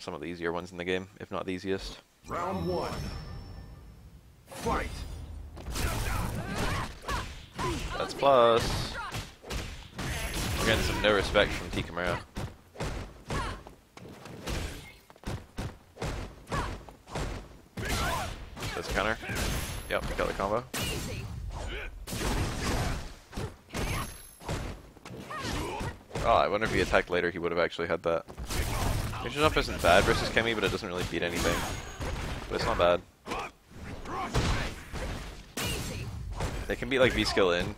some of the easier ones in the game, if not the easiest. Round one. Fight. That's plus. We're getting some no respect from T Camara. That's counter. Yep, got the combo. Oh, I wonder if he attacked later, he would have actually had that. Fusion Jump isn't bad versus Cammy, but it doesn't really beat anything. But it's not bad. They can beat like V-Skill in.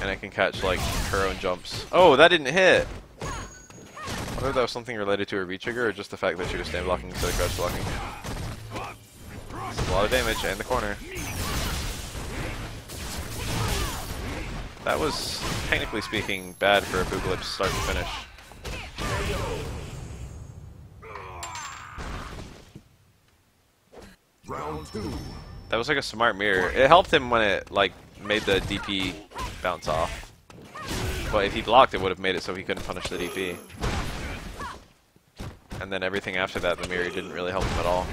And it can catch like her own jumps. Oh, that didn't hit! I wonder if that was something related to her V-Trigger or just the fact that she was stand blocking instead of crouch blocking. It's a lot of damage and the corner. That was, technically speaking, bad for a Booglip start to finish. Round That was like a smart mirror. It helped him when it like made the DP bounce off. But if he blocked, it would have made it so he couldn't punish the DP. And then everything after that, the mirror didn't really help him at all.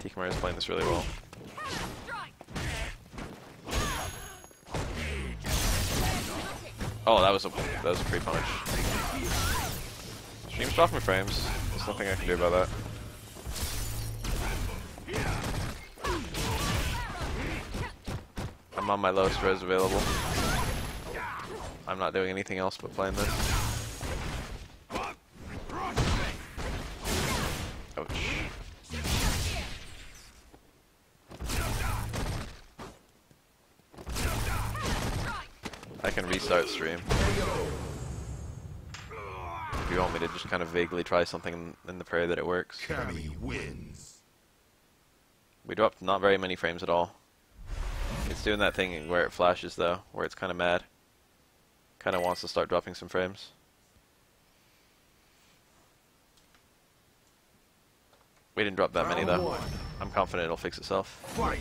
T is playing this really well. Oh, that was a that was a free punish. Stream's dropping frames. There's nothing I can do about that. I'm on my lowest res available. I'm not doing anything else but playing this. I can restart stream. Just kind of vaguely try something in the prayer that it works. Cammy wins. We dropped not very many frames at all. It's doing that thing where it flashes though, where it's kind of mad. Kind of wants to start dropping some frames. We didn't drop that many though. I'm confident it'll fix itself. Fight.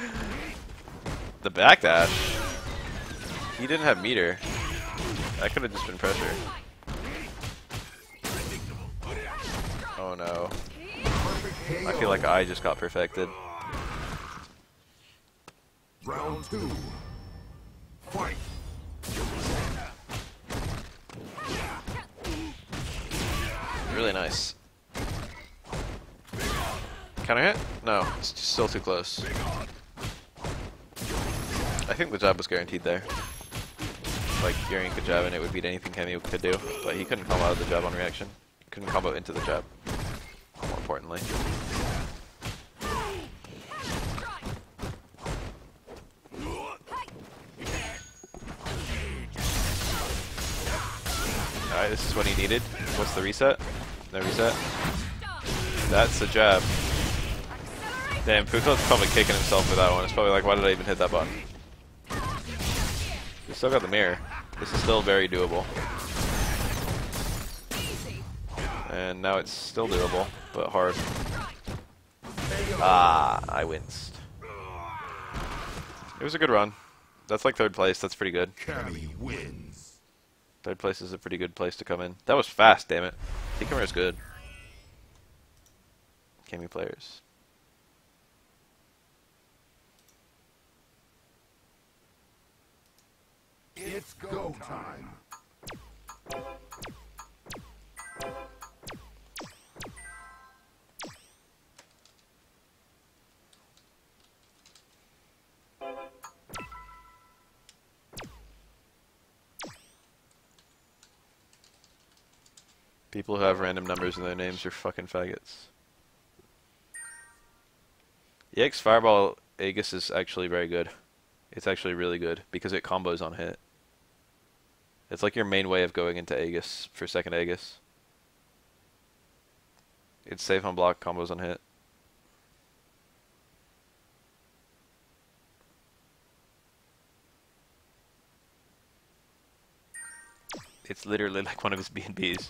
the back backdash. He didn't have meter. That could have just been pressure. Oh no. I feel like I just got perfected. Round two. Fight. Really nice. Can I hit? No, it's still too close. I think the jab was guaranteed there. Like, Urien could jab and it would beat anything Cammy could do, but he couldn't combo out of the jab on reaction. Couldn't combo into the jab, more importantly. Alright, this is what he needed. What's the reset? No reset. That's a jab. Damn, Fuko's probably kicking himself for that one. It's probably like, why did I even hit that button? We still got the mirror. This is still very doable. And now it's still doable, but hard. Ah, I winced. It was a good run. That's like third place. That's pretty good. Cammy. Third place is a pretty good place to come in. That was fast, damn it. T-Camera is good. Cammy players. It's go time. People who have random numbers in their names are fucking faggots. EX Fireball Aegis is actually very good. It's actually really good because it combos on hit. It's like your main way of going into Aegis for second Aegis. It's safe on block, combos on hit. It's literally like one of his B&Bs.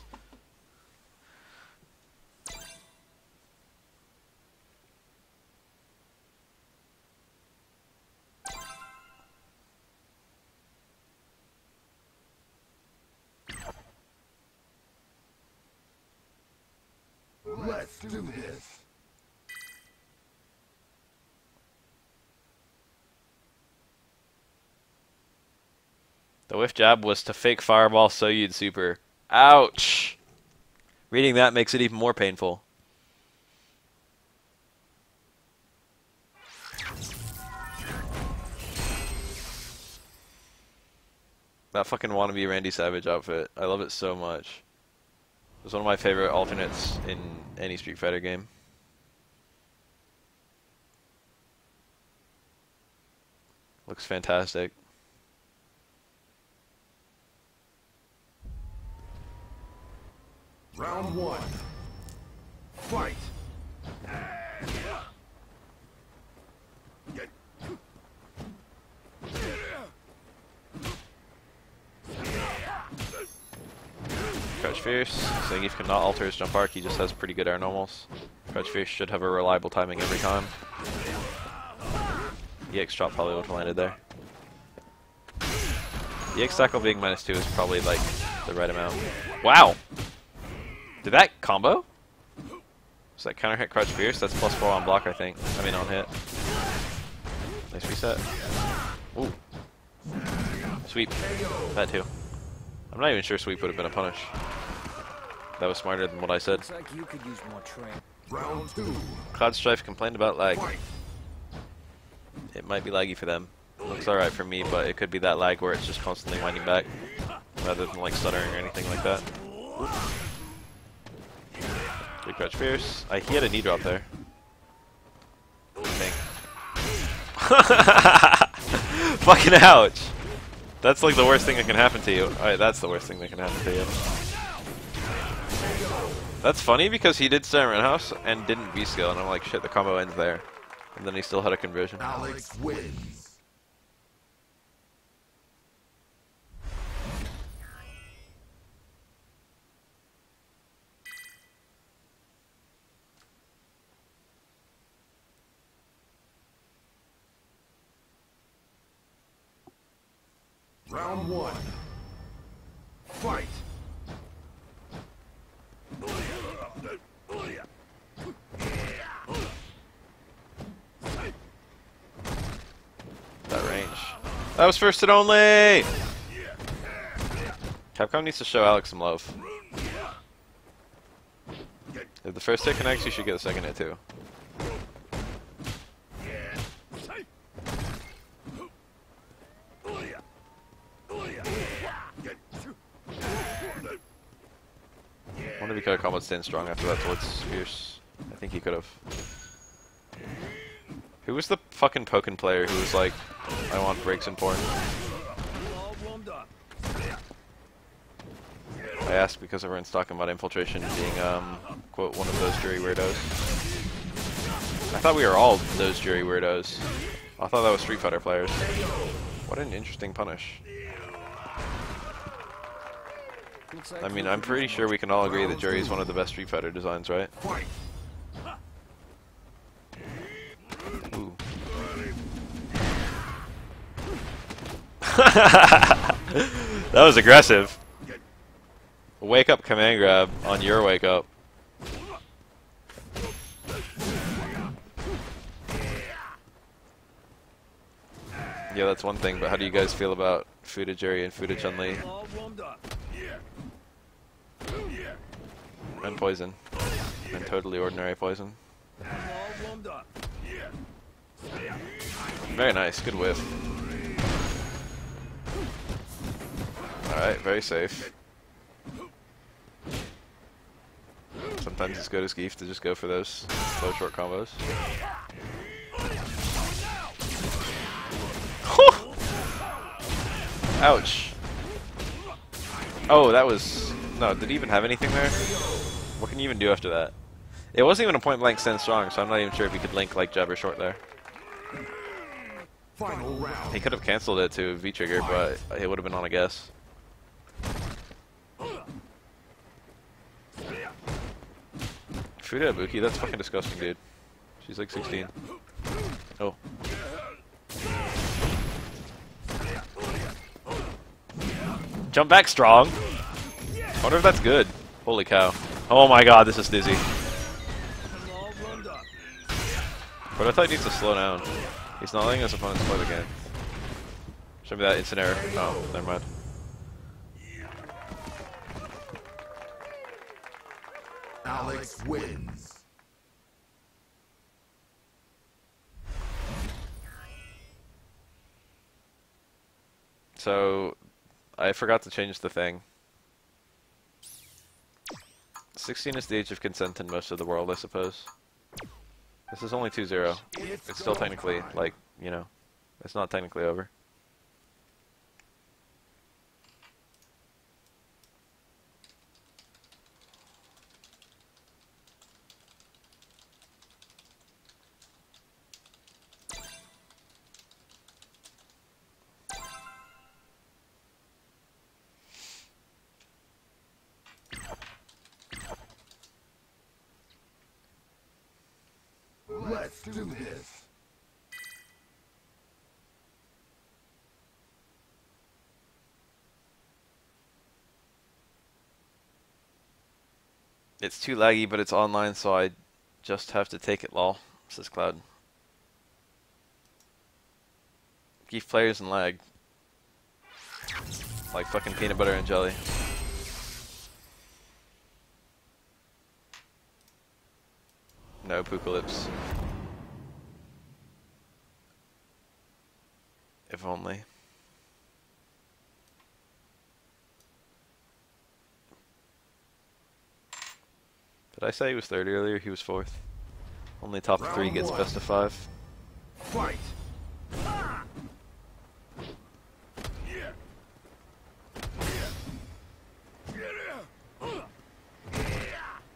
Let's do this. Whiff jab was to fake fireball so you'd super. Ouch! Reading that makes it even more painful. That fucking wannabe Randy Savage outfit. I love it so much. It was one of my favorite alternates in any Street Fighter game. Looks fantastic. Round one. Fight. Crouch Fierce. Zangief cannot alter his jump arc, he just has pretty good air normals. Crouch Fierce should have a reliable timing every time. EX chop probably would have landed there. EX tackle being minus 2 is probably like the right amount. Wow! Did that combo? Was that counter hit Crouch Fierce? That's plus 4 on block, I think. I mean on hit. Nice reset. Ooh. Sweep. That too. I'm not even sure sweep would have been a punish. That was smarter than what I said. Like you could use more training. Round two. Cloud Strife complained about lag. It might be laggy for them. Looks alright for me, but it could be that lag where it's just constantly winding back, rather than like stuttering or anything like that. Big Crouch Fierce. I, he had a knee drop there. I think. Fucking ouch! That's like the worst thing that can happen to you. Alright, that's the worst thing that can happen to you. That's funny because he did start House and didn't V-skill, and I'm like, shit, the combo ends there. And then he still had a conversion. Alex wins. Round one. Fight. That range. That was first and only! Capcom needs to show Alex some love. If the first hit connects, you should get the second hit too. Wonder if he could have comboed stand strong after that towards Fierce. I think he could have. Who was the fucking Pokken player who was like, I want breaks in porn? I ask because everyone's talking about infiltration being, um, quote, one of those Juri weirdos. I thought we were all those Juri weirdos. I thought that was Street Fighter players. What an interesting punish. I mean, I'm pretty sure we can all agree that Juri is one of the best Street Fighter designs, right? Ooh. that was aggressive. Wake up command grab on your wake up. Yeah, that's one thing, but how do you guys feel about Fuda Jerry and Fuda Chun Li more. All warmed up. And Poison? And totally ordinary Poison. Very nice, good whiff. Alright, very safe. Sometimes it's good as Geef to just go for those slow short combos. Ouch. Oh, that was... No, did he even have anything there? What can you even do after that? It wasn't even a point blank stand strong, so I'm not even sure if he could link like jab or short there. Final round. He could have canceled it to V trigger, but it would have been on a guess. Fuda Ibuki, that's fucking disgusting, dude. She's like 16. Oh. Jump back strong. I wonder if that's good. Holy cow. Oh my god, this is dizzy. But I thought he needs to slow down. He's not letting his opponents play the game. Show me that instant error. Oh, never mind. Alex wins. So, I forgot to change the thing. 16 is the age of consent in most of the world, I suppose. This is only 2-0. It's still technically, like, you know, it's not technically over. Let's do this. It's too laggy, but it's online, so I just have to take it, lol, says Cloud. Keep players and lag. Like fucking peanut butter and jelly. No apocalypse. If only. Did I say he was third earlier? He was fourth. Only top three gets one. best of five. Fight.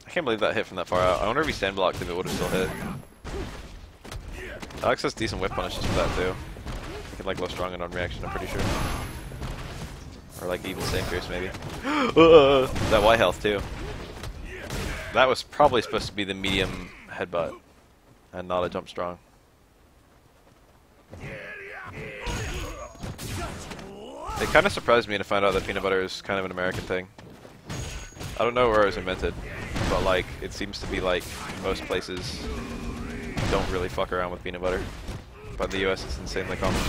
I can't believe that hit from that far out. I wonder if he stand blocked if it would have still hit. Alex has decent whiff punishes for that too. Like low strong and on reaction, I'm pretty sure. Or like even same pierce maybe. Uh, that white health too. That was probably supposed to be the medium headbutt and not a jump strong. It kind of surprised me to find out that peanut butter is kind of an American thing. I don't know where it was invented, but like it seems to be like most places don't really fuck around with peanut butter. But the US it's insanely common.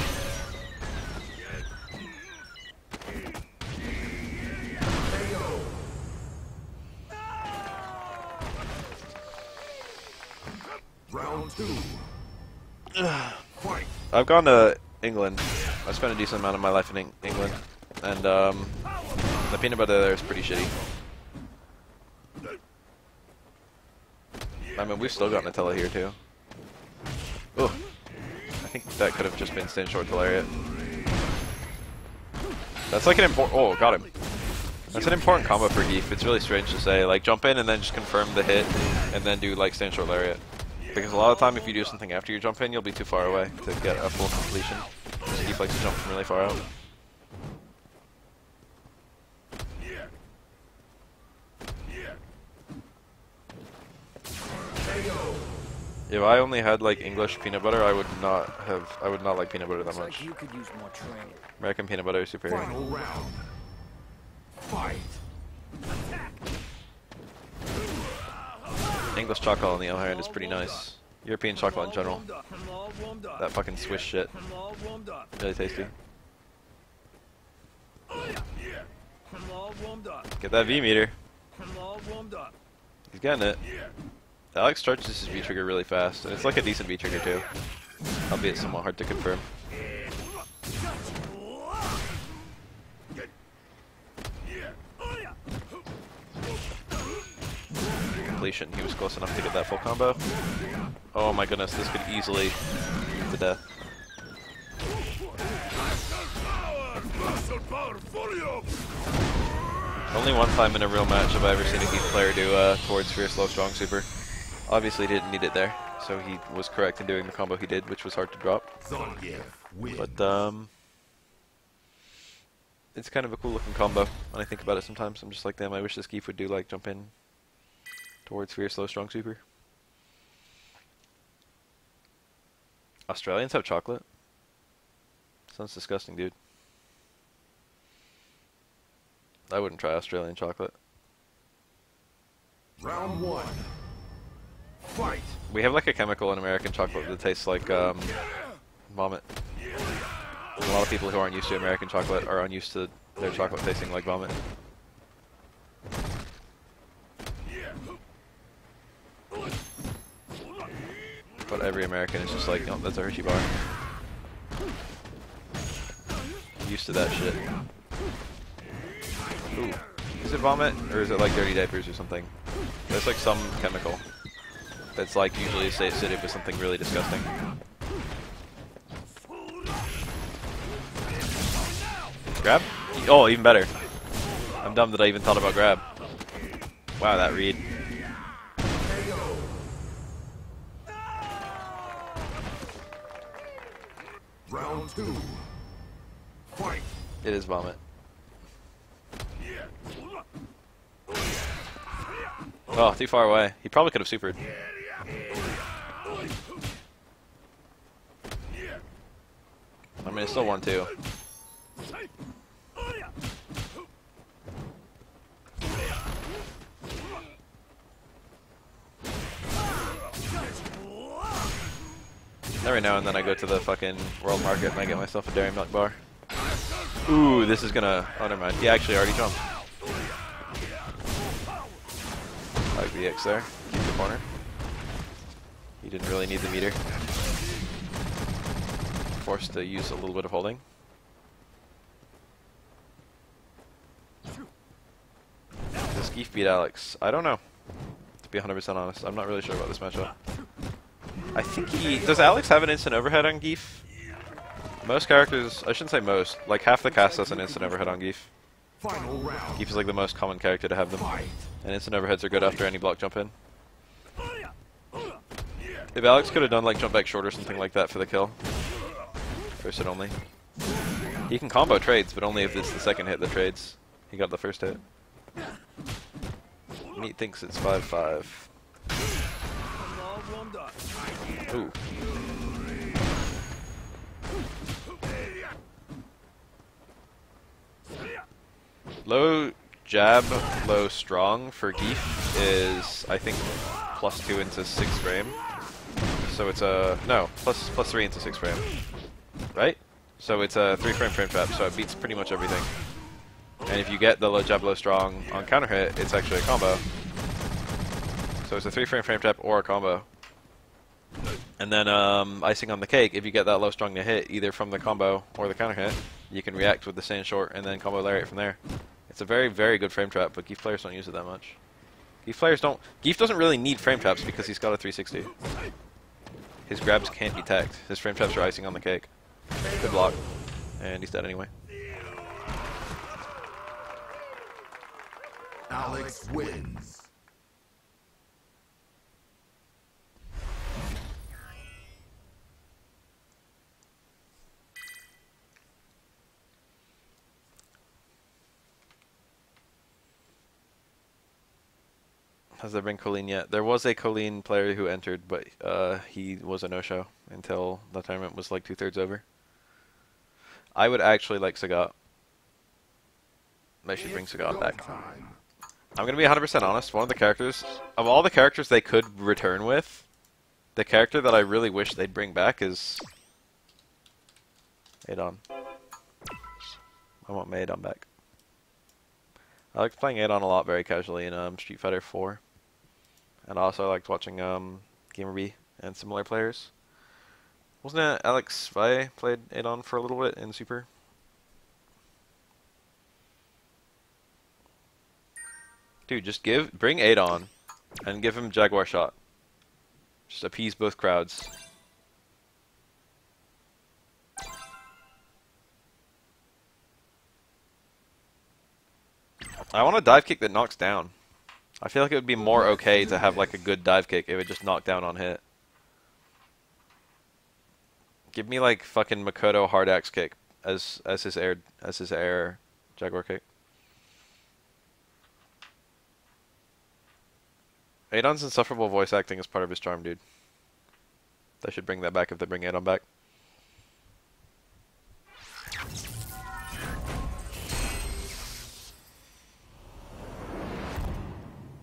Round two. I've gone to England. I spent a decent amount of my life in Eng- England, and um, the peanut butter there is pretty shitty. I mean, we've still got Nutella here too. I think that could have just been stand short lariat. That's like an important. Oh, got him. That's an important combo for Heath. It's really strange to say. Like jump in and then just confirm the hit, and then do like stand short lariat. Because a lot of time, if you do something after you jump in, you'll be too far away to get a full completion. So Heath likes to jump from really far out. If I only had like English peanut butter, I would not have. I would not like peanut butter that much. like you could use more training. American peanut butter is superior. Final round. Fight. English chocolate on the other hand is pretty nice. European chocolate in general. Warmed up. I'm all warmed up. That fucking Swiss shit. I'm all warmed up. Really tasty. I'm all warmed up. Get that V meter. I'm all warmed up. He's getting it. Alex charges his V trigger really fast, and it's like a decent V trigger too. Albeit somewhat hard to confirm. Completion. He was close enough to get that full combo. Oh my goodness, this could easily lead to death. Only one time in a real match have I ever seen a Heath player do uh, towards Fierce Low Strong Super. Obviously he didn't need it there, so he was correct in doing the combo he did, which was hard to drop. But um, it's kind of a cool looking combo. When I think about it, sometimes I'm just like, damn, I wish this Geef would do like jump in towards Fierce Low Strong Super. Australians have chocolate. Sounds disgusting, dude. I wouldn't try Australian chocolate. Round one. Fight. We have like a chemical in American chocolate that tastes like um, vomit. A lot of people who aren't used to American chocolate are unused to their chocolate tasting like vomit. But every American is just like, oh, that's a Hershey bar. Used to that shit. Ooh. Is it vomit? Or is it like dirty diapers or something? There's like some chemical that's like usually associated with something really disgusting. Grab? Oh, even better. I'm dumb that I even thought about grab. Wow, that read. Round two. Fight. It is vomit. Oh, too far away. He probably could have supered. I mean, it's still one two. Every now and then I go to the fucking world market and I get myself a dairy milk bar. Ooh, this is gonna. Oh, never mind. He actually already jumped. Like the X there. Keep the corner. He didn't really need the meter. Forced to use a little bit of holding. Does Geef beat Alex? I don't know. To be 100% honest, I'm not really sure about this matchup. I think he... Does Alex have an instant overhead on Geef? Most characters... I shouldn't say most. Like half the cast has an instant overhead on Geef. Geef is like the most common character to have them. And instant overheads are good after any block jump in. If Alex could have done like jump back short or something like that for the kill. First hit only. He can combo trades, but only if it's the second hit that trades. He got the first hit. Meat thinks it's 5-5. I'm all warmed up. Ooh. Low jab, low strong for Geef is, I think, plus 2 into 6 frame. So it's a, no, plus, plus 3 into 6 frame. Right? So it's a 3 frame frame trap, so it beats pretty much everything. And if you get the low jab, low strong on counter hit, it's actually a combo. So it's a 3 frame frame trap or a combo. And then um, icing on the cake, if you get that low strong to hit, either from the combo or the counter hit, you can react with the stand short and then combo lariat from there. It's a very, very good frame trap, but Geef players don't use it that much. Geef players don't... Geef doesn't really need frame traps because he's got a 360. His grabs can't be tagged. His frame traps are icing on the cake. Good block. And he's dead anyway. Alex wins. Has there been Colleen yet? There was a Colleen player who entered, but uh, he was a no-show until the tournament was like two-thirds over. I would actually like Sagat. They should bring Sagat back. Time. I'm gonna be 100% honest. One of the characters, of all the characters they could return with, the character that I really wish they'd bring back is Adon. I want my Adon back. I like playing Adon a lot very casually in um, Street Fighter 4. And also I liked watching um, and similar players. Wasn't it Alex Valle played Adon for a little bit in Super? Dude, just give bring Adon and give him Jaguar shot. Just appease both crowds. I want a dive kick that knocks down. I feel like it would be more okay to have like a good dive kick if it just knocked down on hit. Give me like fucking Makoto hard axe kick as as his air as his air jaguar kick. Adon's insufferable voice acting is part of his charm, dude. They should bring that back if they bring Adon back.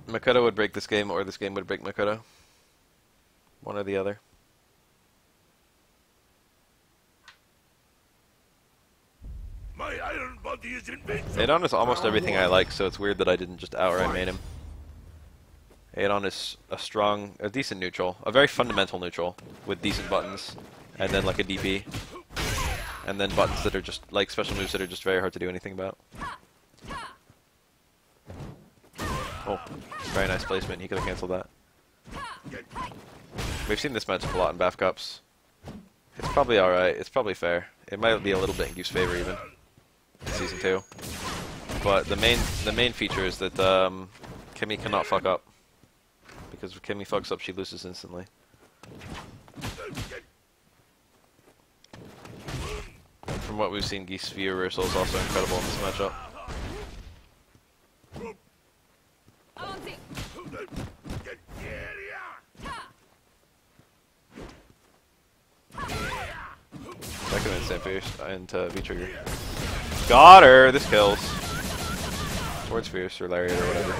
Makoto would break this game, or this game would break Makoto. One or the other. My iron body is invincible. Adon is almost everything I like, so it's weird that I didn't just outright main him. Adon is a strong, a decent neutral, a very fundamental neutral with decent buttons, and then like a DP, and then buttons that are just like special moves that are just very hard to do anything about. Oh, very nice placement. He could have canceled that. We've seen this matchup a lot in BAF Cups. It's probably alright. It's probably fair. It might be a little bit in Goof's favor even. Season 2. But the main the main feature is that um, Cammy cannot fuck up. Because if Cammy fucks up, she loses instantly. From what we've seen, Geese V reversal is also incredible in this matchup. Have been Fierce into uh, V trigger. Got her! This kills. Towards Fierce or Lariat or whatever.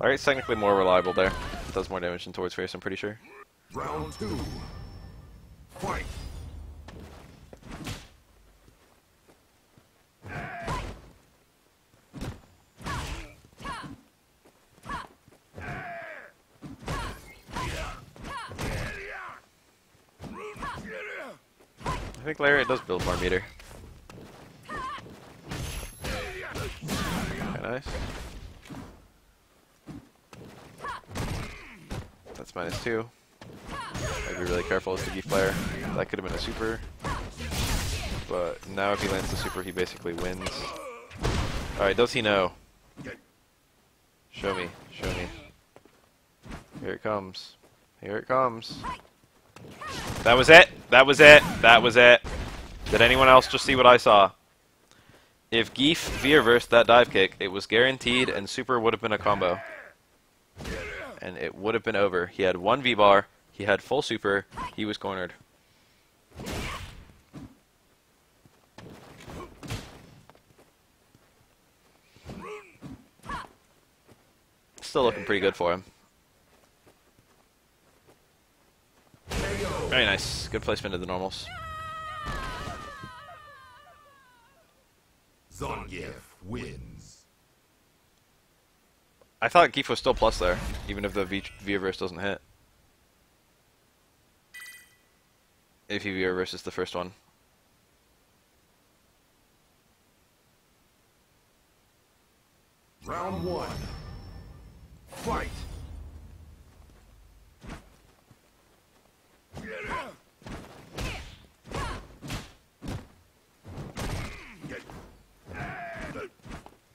Lariat's technically more reliable there. Does more damage than towards Fierce, I'm pretty sure. Round two. Fight. I think Lariat does build more meter. Okay, nice. That's minus two. Gotta be really careful as the Geef player. That could have been a super. But now if he lands the super, he basically wins. Alright, does he know? Show me, show me. Here it comes. Here it comes. That was it. That was it. That was it. Did anyone else just see what I saw? If Geef V reversed that dive kick, it was guaranteed and super would have been a combo. And it would have been over. He had one V bar, he had full super, he was cornered. Still looking pretty good for him. Very nice. Good placement of the normals. Zangief wins. I thought Geef was still plus there, even if the V, v reverse doesn't hit. If he V reverses the first one. Round one. Fight.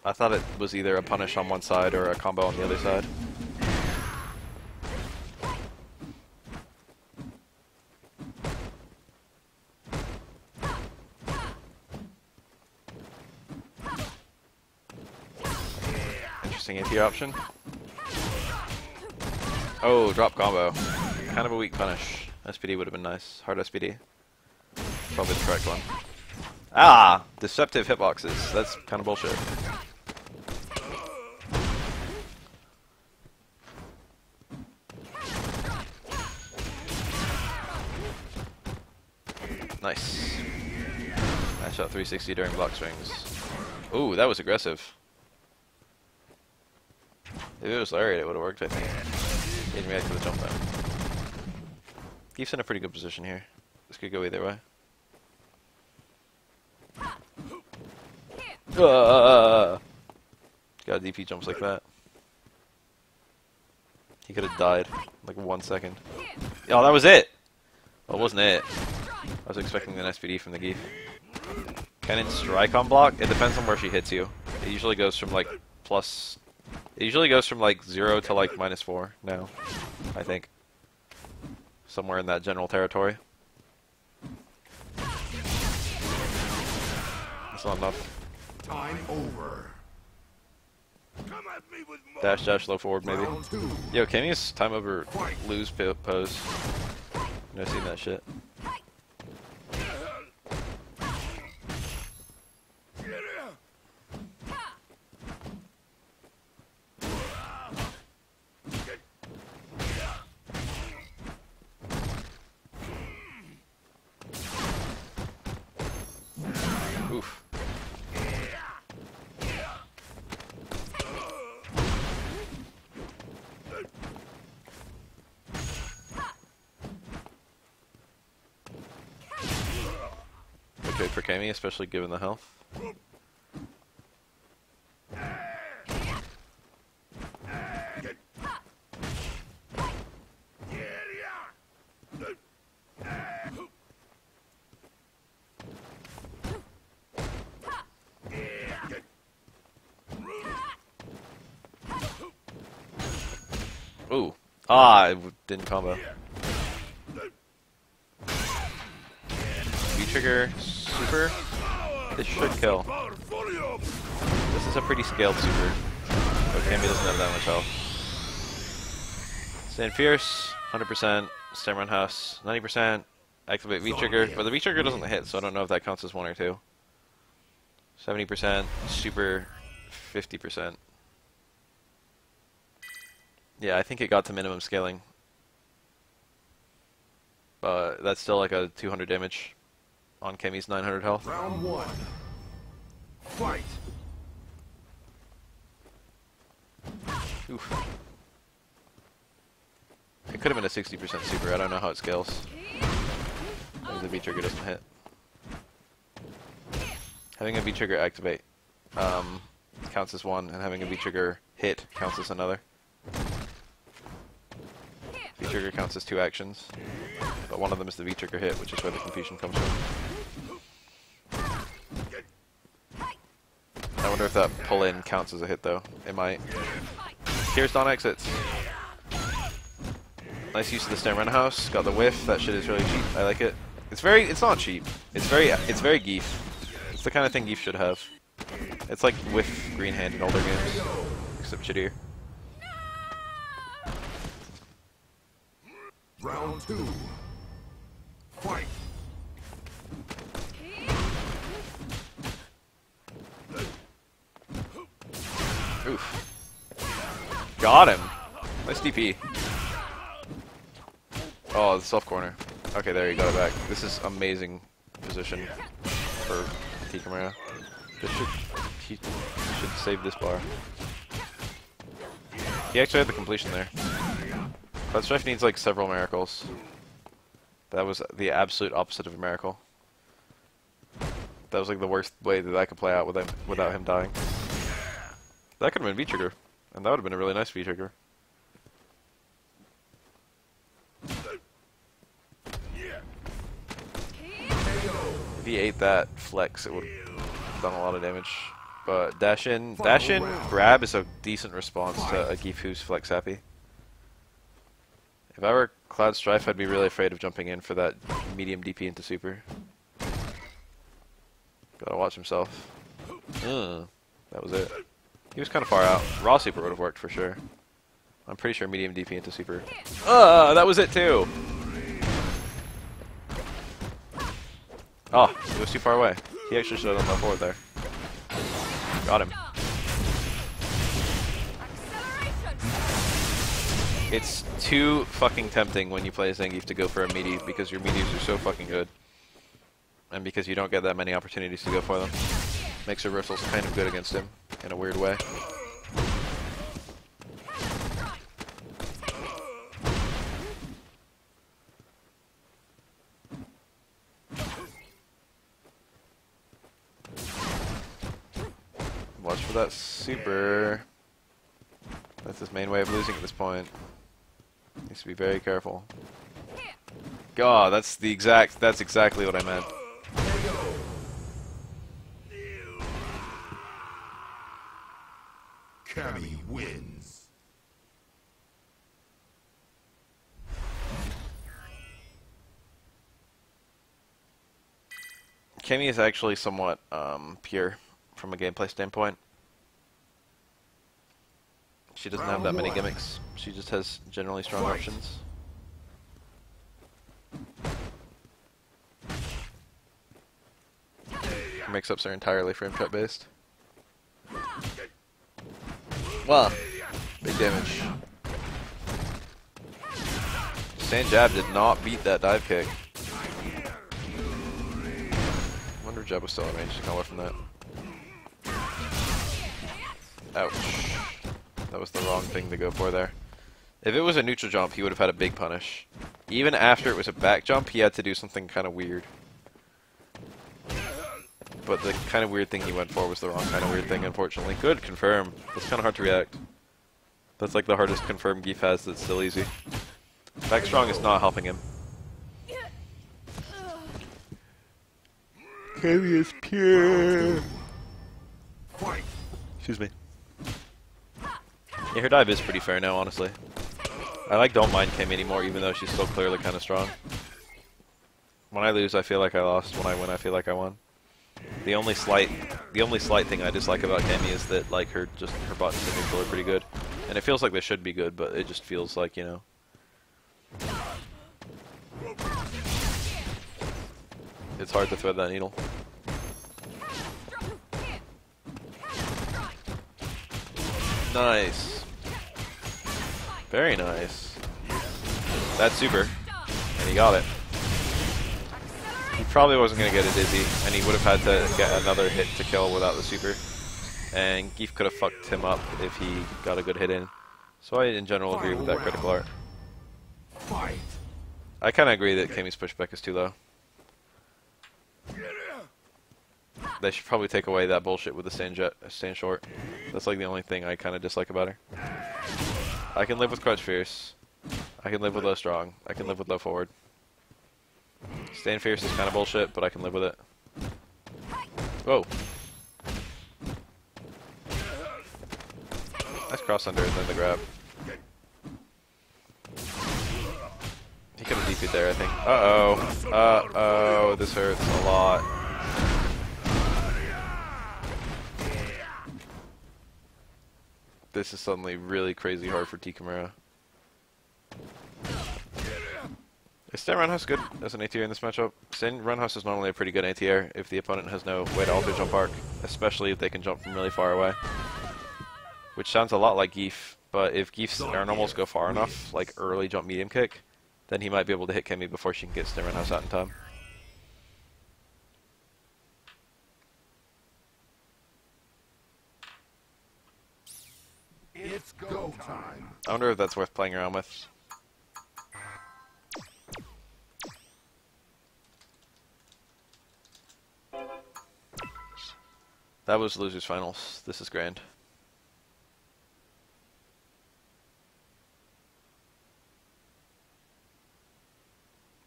I thought it was either a punish on one side or a combo on the other side. Interesting AP option. Oh, drop combo. Kind of a weak punish. SPD would have been nice. Hard SPD. Probably the correct one. Ah! Deceptive hitboxes. That's kind of bullshit. 360 during block swings. Ooh, that was aggressive. If it was Lariat, it would have worked, I think. React to the jump though. Geef's in a pretty good position here. This could go either way. Uh, got DP jumps like that. He could have died like one second. Oh, that was it. Well, wasn't it. I was expecting an SPD from the Geef. Can it strike on block? It depends on where she hits you. It usually goes from like plus. It usually goes from like zero to like minus four now. I think. Somewhere in that general territory. That's not enough. Time over. Come at me with. Dash, dash, low forward, maybe. Yo, can you time over lose po- pose? Never seen that shit. Especially given the health. Ooh. Ah, it didn't combo. Scaled super. But Cammy doesn't have that much health. Stand Fierce, 100%. Stamron House, 90%. Activate V-trigger. But the V-trigger doesn't hit, so I don't know if that counts as one or two. 70%. Super, 50%. Yeah, I think it got to minimum scaling. But that's still like a 200 damage on Cammy's 900 health. Round one. Fight. Oof. It could have been a 60% super, I don't know how it scales. Maybe the V-trigger doesn't hit. Having a V-trigger activate um, counts as one, and having a V-trigger hit counts as another. V-trigger counts as two actions, but one of them is the V-trigger hit, which is where the confusion comes from. I wonder if that pull-in counts as a hit, though. It might. Here's Dawn exits. Nice use of the Stamina House. Got the whiff. That shit is really cheap. I like it. It's very. It's not cheap. It's very. It's very Geef. It's the kind of thing Geef should have. It's like with Green Hand in older games, except shittier. Round two. Fight. Oof. Got him. Nice DP. Oh, the self corner. Okay, there you got it back. This is amazing position for Tikamura. This should he should save this bar. He actually had the completion there. That strife needs like several miracles. That was the absolute opposite of a miracle. That was like the worst way that I could play out without without him dying. That could have been V-trigger, and that would have been a really nice V-trigger. If he ate that flex, it would have done a lot of damage. But dash in, dash in, grab is a decent response to a who's flex happy. If I were Cloud Strife, I'd be really afraid of jumping in for that medium DP into super. Gotta watch himself. Uh, that was it. He was kind of far out. Raw super would have worked for sure. I'm pretty sure medium DP into super. Uh, that was it too! Oh, it was too far away. He actually should have done that forward there. Got him. It's too fucking tempting when you play Zangief to go for a meaty because your meaties are so fucking good. And because you don't get that many opportunities to go for them. Makes your riffles kind of good against him, in a weird way. Watch for that super. That's his main way of losing at this point. Needs to be very careful. God, that's the exact. That's exactly what I meant. Cammy wins. Cammy is actually somewhat um, pure from a gameplay standpoint. She doesn't have that many gimmicks. She just has generally strong Fight. options. Her mix-ups are entirely frame trap based. Wow, big damage. Stand jab did not beat that dive kick. wonder if Jeb was still in range to come away from that. Ouch. That was the wrong thing to go for there. If it was a neutral jump, he would have had a big punish. Even after it was a back jump, he had to do something kind of weird. But the kind of weird thing he went for was the wrong kind of weird thing, unfortunately. Good, confirm. That's kind of hard to react. That's like the hardest confirm Geef has that's still easy. Back strong is not helping him. Heavy is pure. Excuse me. Yeah, her dive is pretty fair now, honestly. I like don't mind Kim anymore, even though she's still clearly kind of strong. When I lose, I feel like I lost. When I win, I feel like I won. The only slight, the only slight thing I dislike about Cammy is that like her just her buttons and neutral are pretty good, and it feels like they should be good, but it just feels like you know. It's hard to thread that needle. Nice. Very nice. That's super. And he got it. He probably wasn't going to get a dizzy, and he would have had to get another hit to kill without the super. And Geef could have fucked him up if he got a good hit in. So I, in general, agree with that critical art. Fight! I kind of agree that Cammy's pushback is too low. They should probably take away that bullshit with the stand, jet, stand short. That's like the only thing I kind of dislike about her. I can live with crouch fierce. I can live with low strong. I can live with low forward. Stand fierce is kind of bullshit, but I can live with it. Whoa. Nice cross under and then the grab. He could have DP'd there, I think. Uh-oh. Uh-oh. This hurts a lot. This is suddenly really crazy hard for T Kimura. Is Stand Roundhouse good as an ATR in this matchup? Stand Roundhouse is normally a pretty good ATR if the opponent has no way to alter jump arc, especially if they can jump from really far away. Which sounds a lot like Geef, but if Geef's air normals go far enough, like early jump medium kick, then he might be able to hit Cammy before she can get Stand Roundhouse out in time. It's go time! I wonder if that's worth playing around with. That was losers finals. This is grand.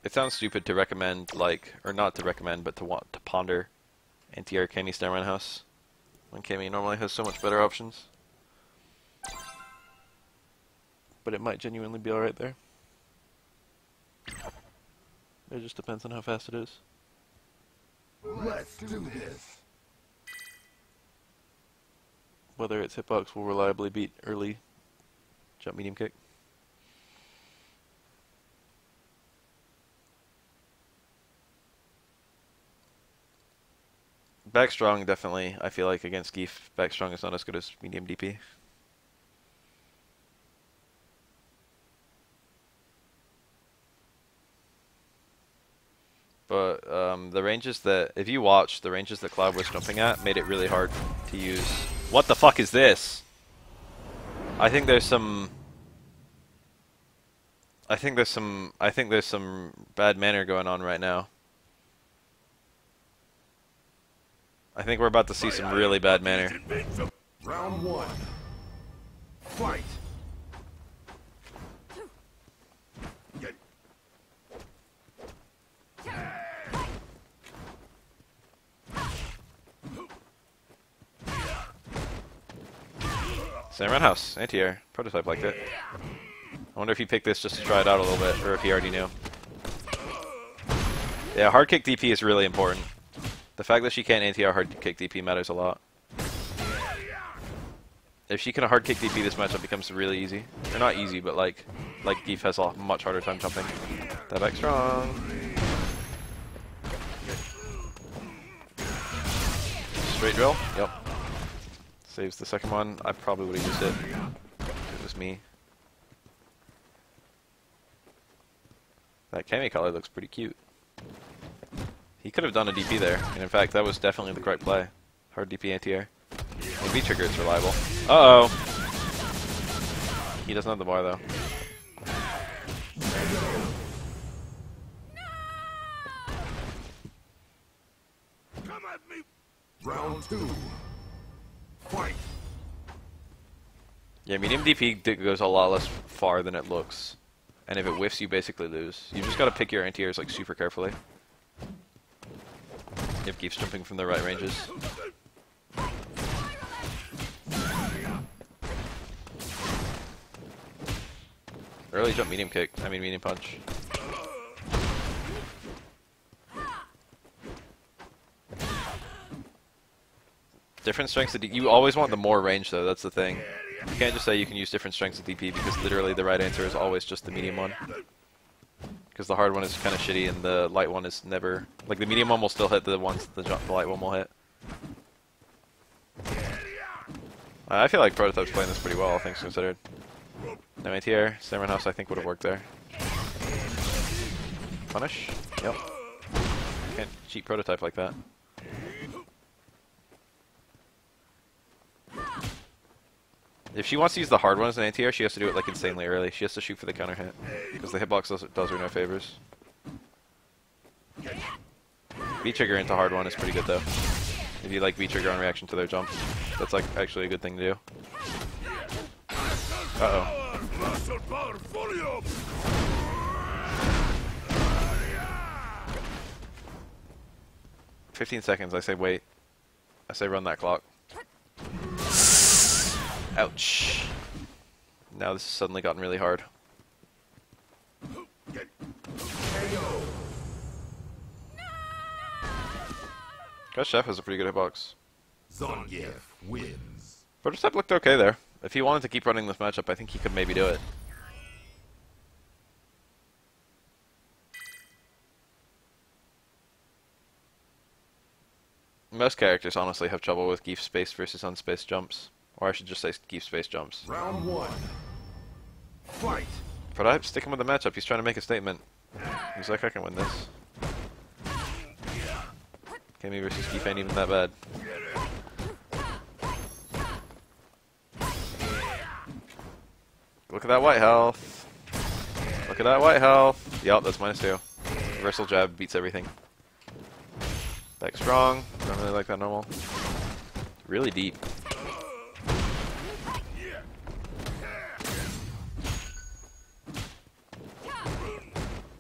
It sounds stupid to recommend, like, or not to recommend, but to want to ponder anti-air Cammy Stand Roundhouse when Cammy normally has so much better options but it might genuinely be alright there. It just depends on how fast it is. Let's do this! Whether its hitbox will reliably beat early jump medium kick. Back strong, definitely. I feel like against Geef, back strong is not as good as medium DP. But um, the ranges that, if you watch, the ranges that Cloud was jumping at made it really hard to use. What the fuck is this? I think there's some. I think there's some. I think there's some bad manner going on right now. I think we're about to see some really bad manner. Round one. Fight! Same Roundhouse, anti-air, prototype liked it. I wonder if he picked this just to try it out a little bit, or if he already knew. Yeah, hard kick DP is really important. The fact that she can't anti-air hard kick DP matters a lot. If she can hard kick DP, this matchup becomes really easy. Or not easy, but like, like Geef has a much harder time jumping. That back strong. Straight drill? Yep. Saves the second one. I probably would have used it. if It was me. That Cammy color looks pretty cute. He could have done a DP there, and in fact, that was definitely the correct play. Hard DP anti-air. And V trigger is reliable. Uh oh. He doesn't have the bar though. Round two. Yeah, medium DP goes a lot less far than it looks. And if it whiffs, you basically lose. You just gotta pick your anti-airs like super carefully. If keeps jumping from the right ranges. Early jump medium kick, I mean medium punch. Different strengths of D you always want the more range though, that's the thing. You can't just say you can use different strengths of DP because literally the right answer is always just the medium one. Because the hard one is kind of shitty and the light one is never... Like the medium one will still hit the ones the, the light one will hit. I feel like Prototype's playing this pretty well, all things considered. No anti-air, Cinnamon House I think would have worked there. Punish? Yep. Can't cheat Prototype like that. If she wants to use the hard one as an anti-air, she has to do it like insanely early. She has to shoot for the counter hit. Because the hitbox does, does her no favors. V-trigger into hard one is pretty good though. If you like V-trigger on reaction to their jump. That's like actually a good thing to do. Uh-oh. 15 seconds, I say wait. I say run that clock. Ouch. Now this has suddenly gotten really hard. Gosh, Chef has a pretty good hitbox. Zangief wins. Prototype looked okay there. If he wanted to keep running this matchup, I think he could maybe do it. Most characters honestly have trouble with Geef space versus unspaced jumps. Or I should just say Geef space jumps. Round one. Fight. Prototype sticking with the matchup, he's trying to make a statement. He's like, I can win this. Cammy versus Geef ain't even that bad. Look at that white health. Look at that white health. Yup, that's minus two. Reversal jab beats everything. Back strong. Don't really like that normal. Really deep.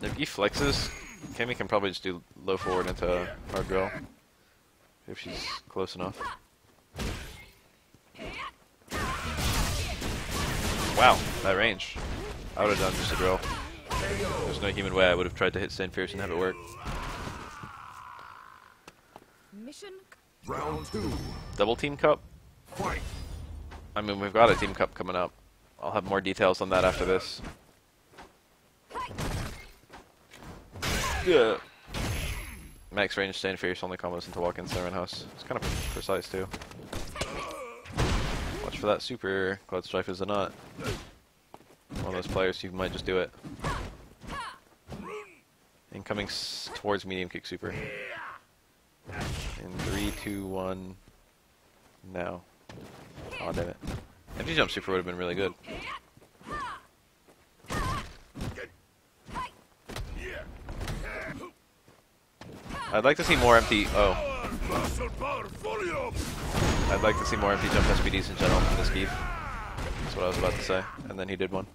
If he flexes, Cammy can probably just do low forward into hard drill. If she's close enough. Wow, that range. I would have done just a drill. There's no human way I would have tried to hit Stand Fierce and have it work. Mission Round two. Double team cup? Fight. I mean, we've got a team cup coming up. I'll have more details on that after this. Yeah. Max range stand fierce only combos into walk in Siren House. It's kind of precise too. Watch for that super. Cloud Strife is a nut. One of those players who might just do it. Incoming towards medium kick super. In three, two, one. Now. Oh damn it. Empty jump super would have been really good. I'd like to see more empty. Oh! I'd like to see more empty jump SPDs in general from this Geef. That's what I was about to say. And then he did one.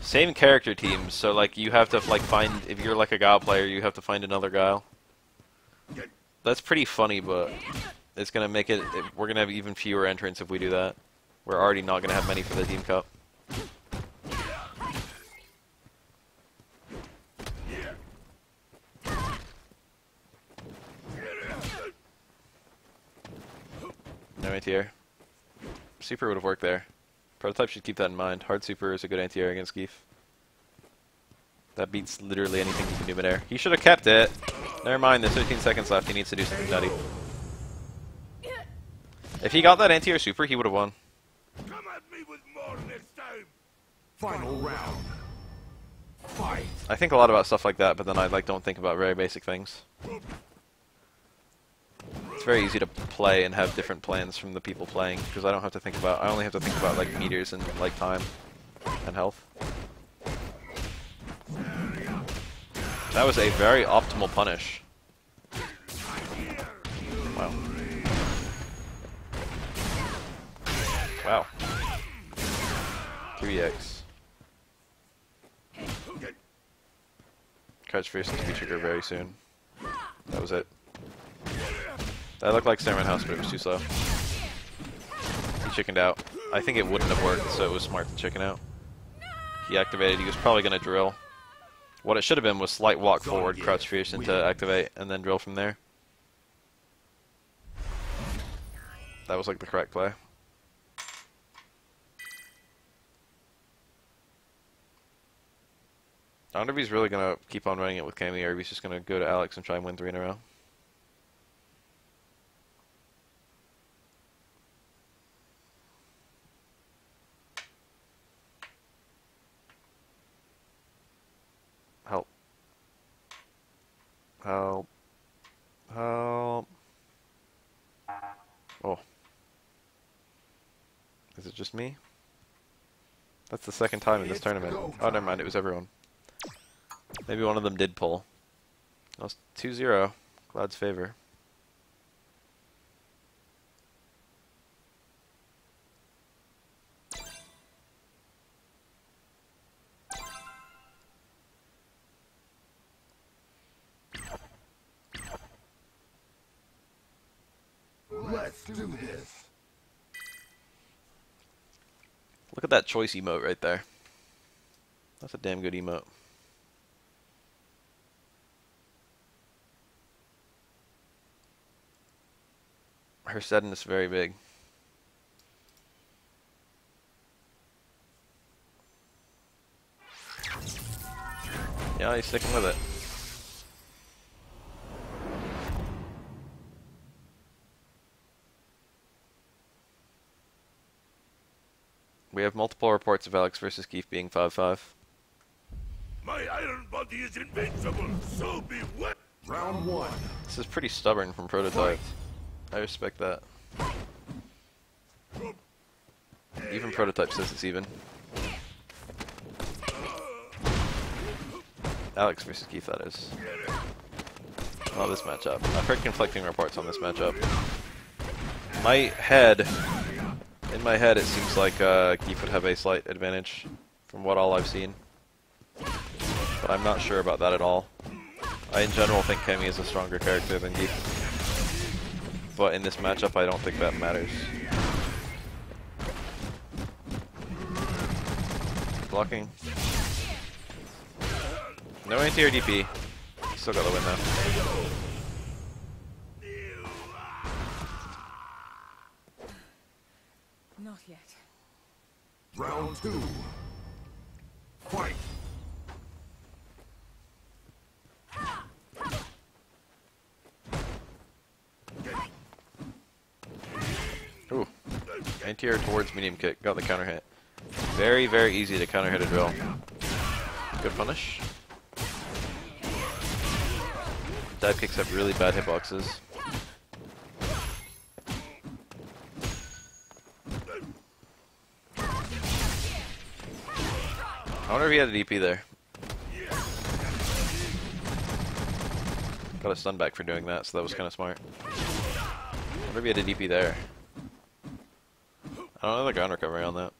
Same character teams, so like you have to like find if you're like a Guile player, you have to find another Guile. That's pretty funny, but it's gonna make it we're gonna have even fewer entrants if we do that. We're already not gonna have many for the Team Cup. No anti-air. Super would have worked there. Prototype should keep that in mind. Hard super is a good anti-air against Geef. That beats literally anything he can do midair. He should have kept it. Never mind, there's 13 seconds left. He needs to do something nutty. If he got that anti-air super, he would have won. Come at me with more next time! Final round. Fight. I think a lot about stuff like that, but then I like don't think about very basic things. It's very easy to play and have different plans from the people playing because I don't have to think about. I only have to think about like meters and like time and health. That was a very optimal punish. Wow. Wow. 3x. Catch V-trigger very soon. That was it. That looked like Stairman House, but it was too slow. He chickened out. I think it wouldn't have worked, so it was smart to chicken out. He activated, he was probably going to drill. What it should have been was slight walk forward, crouch fierce into activate, and then drill from there. That was like the correct play. I wonder if he's really gonna keep on running it with Cammy, or if he's just gonna go to Alex and try and win three in a row. Help. Help. Help. Oh. Is it just me? That's the second time in this tournament. Oh, never mind, it was everyone. Maybe one of them did pull. That was 2-0. Cloud's favor. That choice emote right there. That's a damn good emote. Her setting is very big. Yeah, he's sticking with it. Have multiple reports of Alex versus Geef being 5-5. My iron body is invincible, so beware! Round one. This is pretty stubborn from Prototype. I respect that. Even Prototype says it's even. Alex versus Geef, that is. Well, this matchup. I've heard conflicting reports on this matchup. My head, in my head, it seems like uh, Geef would have a slight advantage from what all I've seen. But I'm not sure about that at all. I, in general, think Cammy is a stronger character than Geef. But in this matchup, I don't think that matters. Blocking. No anti-air DP. Still got the win though. Round two. Fight. Ooh. Anti-air towards medium kick. Got the counter hit. Very, very easy to counter hit a drill. Good punish. Dive kicks have really bad hitboxes. I wonder if he had a DP there. Got a stun back for doing that, so that was kind of smart. I wonder if he had a DP there. I don't know the ground recovery on that.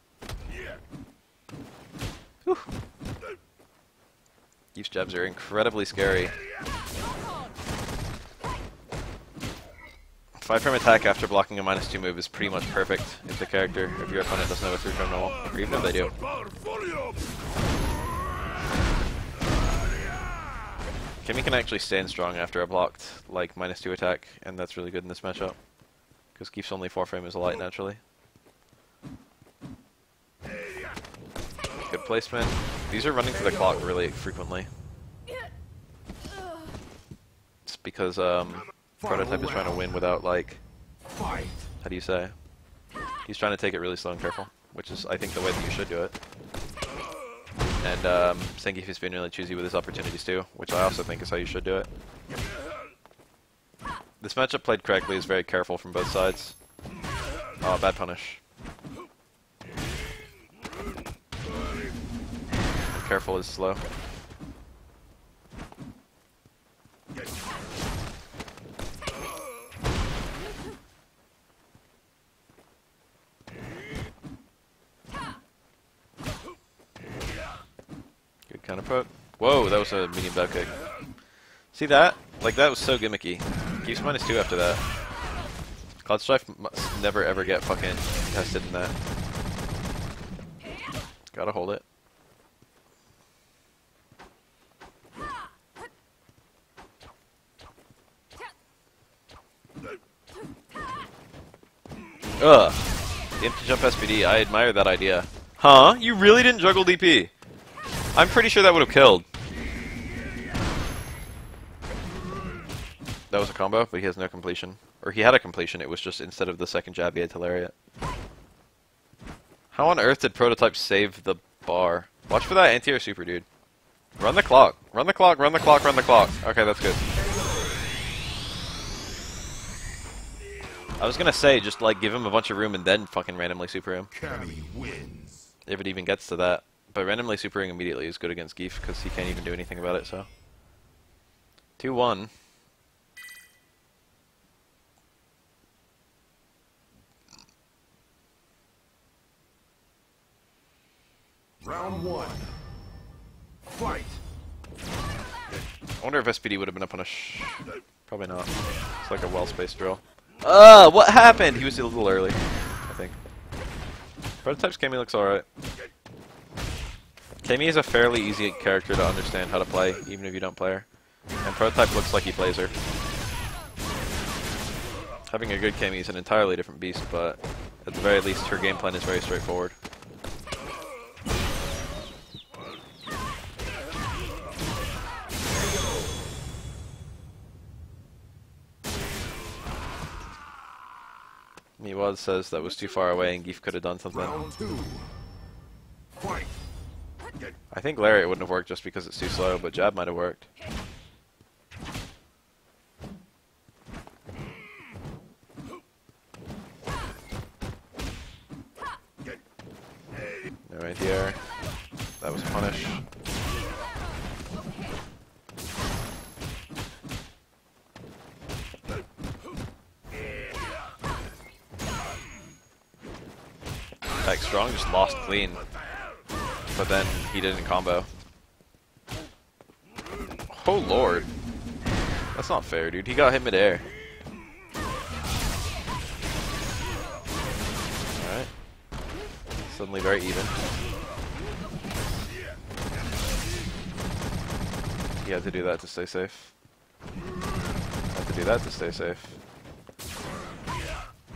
Whew. These jabs are incredibly scary. Five frame attack after blocking a minus two move is pretty much perfect if the character, if your opponent doesn't have a three frame normal, or even if they do. Cammy can actually stand strong after I blocked, like, minus two attack, and that's really good in this matchup. Because Geef's only four frame is a light naturally. Good placement. These are running to the clock really frequently. It's because, um, Prototype is trying to win without, like, how do you say? He's trying to take it really slow and careful, which is, I think, the way that you should do it. And um, Zangief is being really choosy with his opportunities too, which I also think is how you should do it. This matchup played correctly is very careful from both sides. Oh, bad punish. Careful is slow. Counter poke. Whoa, that was a medium back kick. See that? Like that was so gimmicky. Keeps minus two after that. Cloud Strife must never ever get fucking tested in that. Gotta hold it. Ugh. The empty jump SPD, I admire that idea. Huh? You really didn't juggle DP? I'm pretty sure that would have killed. That was a combo, but he has no completion. Or he had a completion, it was just instead of the second jab he had to lariat. How on earth did Prototype save the bar? Watch for that anti-air super, dude. Run the clock. Run the clock, run the clock, run the clock. Okay, that's good. I was gonna say, just like give him a bunch of room and then fucking randomly super him. If it even gets to that. But randomly supering immediately is good against Geef because he can't even do anything about it, so. 2-1. Round one. Fight. I wonder if SPD would have been up on a sh... Probably not. It's like a well-spaced drill. Uh, what happened? He was a little early, I think. Prototype's Cammy looks alright. Cammy is a fairly easy character to understand how to play, even if you don't play her. And Prototype looks like he plays her. Having a good Cammy is an entirely different beast, but at the very least, her game plan is very straightforward. Miwaz says that was too far away and Geef could have done something. I think Lariat wouldn't have worked just because it's too slow, but Jab might have worked. No right. That was punish. Back strong just lost clean. But then he didn't combo. Oh lord. That's not fair, dude. He got hit midair. Alright. Suddenly very even. He had to do that to stay safe. Had to do that to stay safe.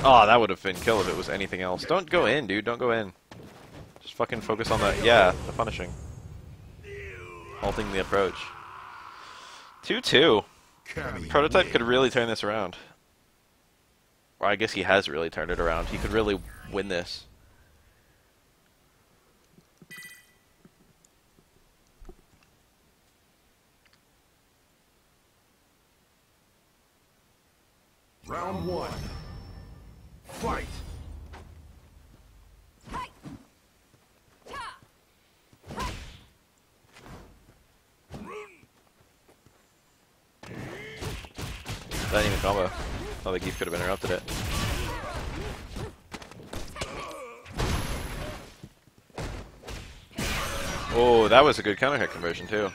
Oh, that would have been kill if it was anything else. Don't go in, dude. Don't go in. Fucking focus on that. Yeah, the punishing. Halting the approach. 2-2. Cammy Prototype could really turn this around. Or I guess he has really turned it around. He could really win this. Round one. Fight. That didn't even combo. Oh, the Geef could have interrupted it. Oh, that was a good counter hit conversion too.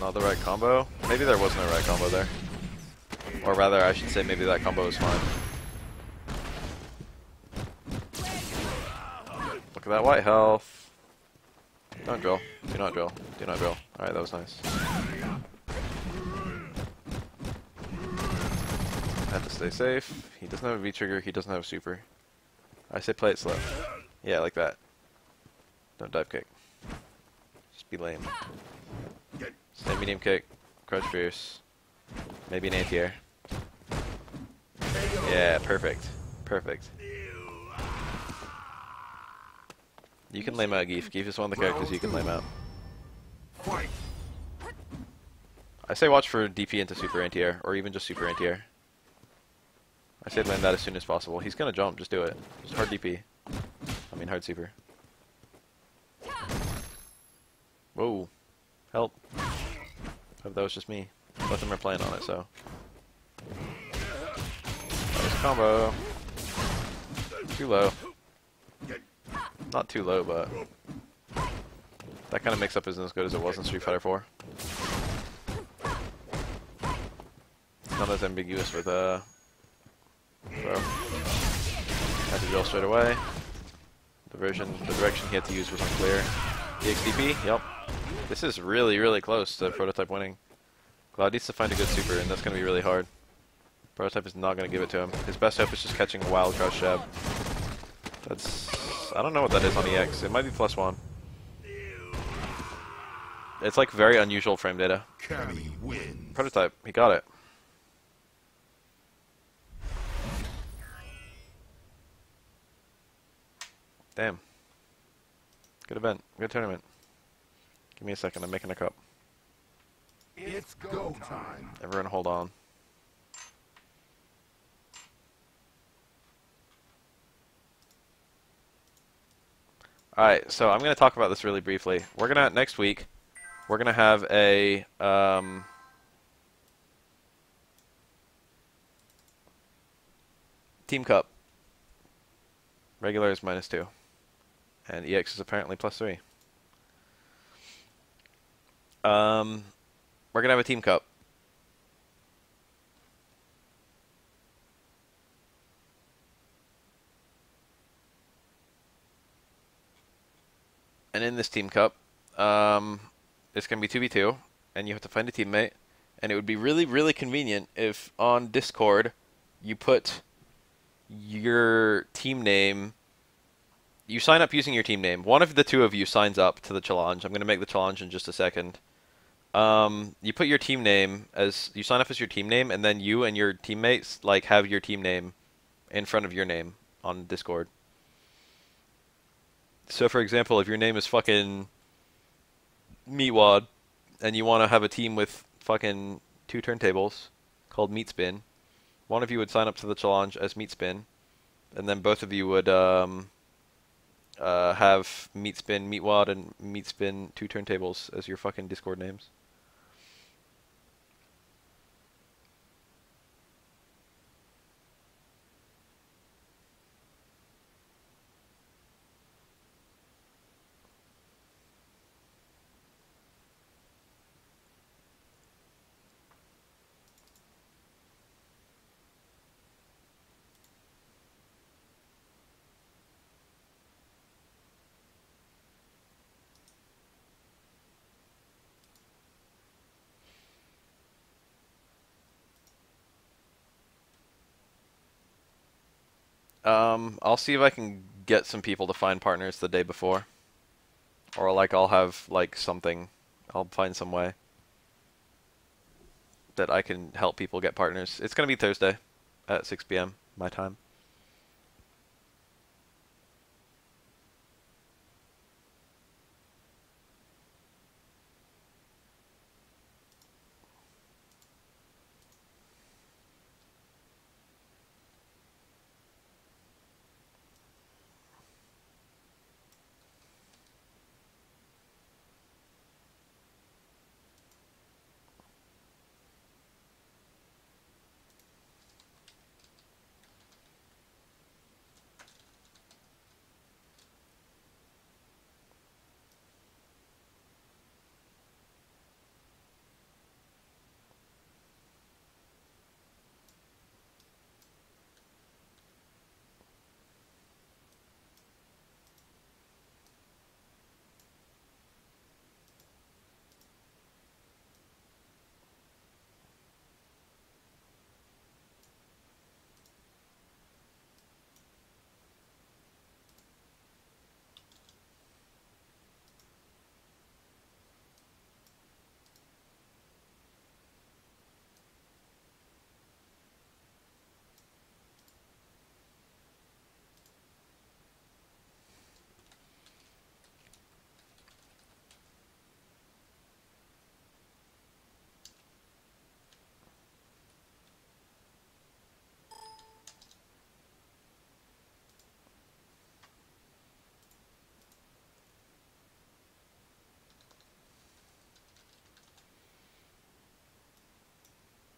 Not the right combo. Maybe there wasn't a right combo there. Or rather, I should say maybe that combo was fine. Look at that white health. Don't drill. Do not drill. Do not drill. Alright, that was nice. Have to stay safe. He doesn't have a V-trigger, he doesn't have a super. I say play it slow. Yeah, like that. Don't dive kick. Just be lame. Stay medium kick. Crouch fierce. Maybe an anti-air. Yeah, perfect. Perfect. You can lame out Geef. Geef is one of the characters you can lame out. I say watch for DP into super anti-air, or even just super anti-air. I said land that as soon as possible. He's gonna jump, just do it. Just hard DP. I mean hard super. Whoa. Help. Hope that was just me. Both of them are playing on it, so. A combo. Too low. Not too low, but. That kind of mix-up isn't as good as it was in Street Fighter 4. It's not as ambiguous with uh. Bro. Had to drill straight away. The version, the direction he had to use was unclear. The EX DP, yep. This is really, really close to Prototype winning. Cloud needs to find a good super, and that's going to be really hard. Prototype is not going to give it to him. His best hope is just catching a wild crouch jab. That's... I don't know what that is on EX. It might be plus one. It's like very unusual frame data. Prototype, he got it. Damn. Good event. Good tournament. Give me a second, I'm making a cup. It's go time. Everyone hold on. Alright, so I'm going to talk about this really briefly. We're going to, next week, we're going to have a, um, Team Cup. Regular is minus two. And EX is apparently plus three. Um, we're going to have a Team Cup. And in this Team Cup, um, it's going to be 2v2, and you have to find a teammate. And it would be really, really convenient if on Discord you put your team name. You sign up using your team name. One of the two of you signs up to the challenge. I'm going to make the challenge in just a second. Um, you put your team name as you sign up as your team name, and then you and your teammates like have your team name in front of your name on Discord. So, for example, if your name is fucking Meatwad, and you want to have a team with fucking two turntables called Meat Spin, one of you would sign up to the challenge as Meat Spin, and then both of you would um, uh, have Meatspin, Meatwad and Meatspin two turntables as your fucking Discord names. Um, I'll see if I can get some people to find partners the day before. Or like I'll have like something. I'll find some way that I can help people get partners. It's gonna be Thursday at 6 p.m. my time.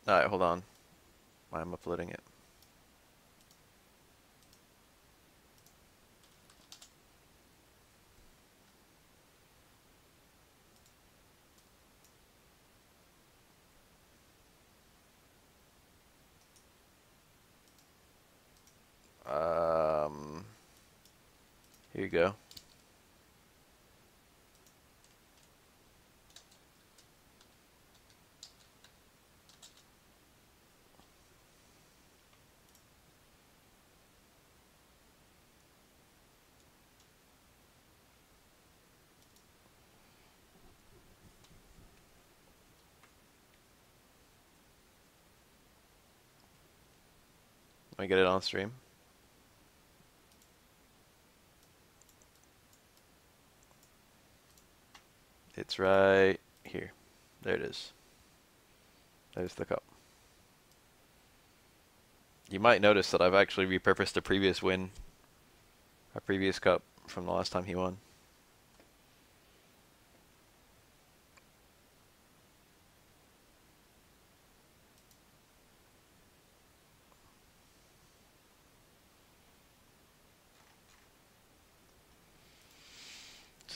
Alright, hold on. I'm uploading it. Let me get it on stream. It's right here. There it is. There's the cup. You might notice that I've actually repurposed a previous win, a previous cup from the last time he won.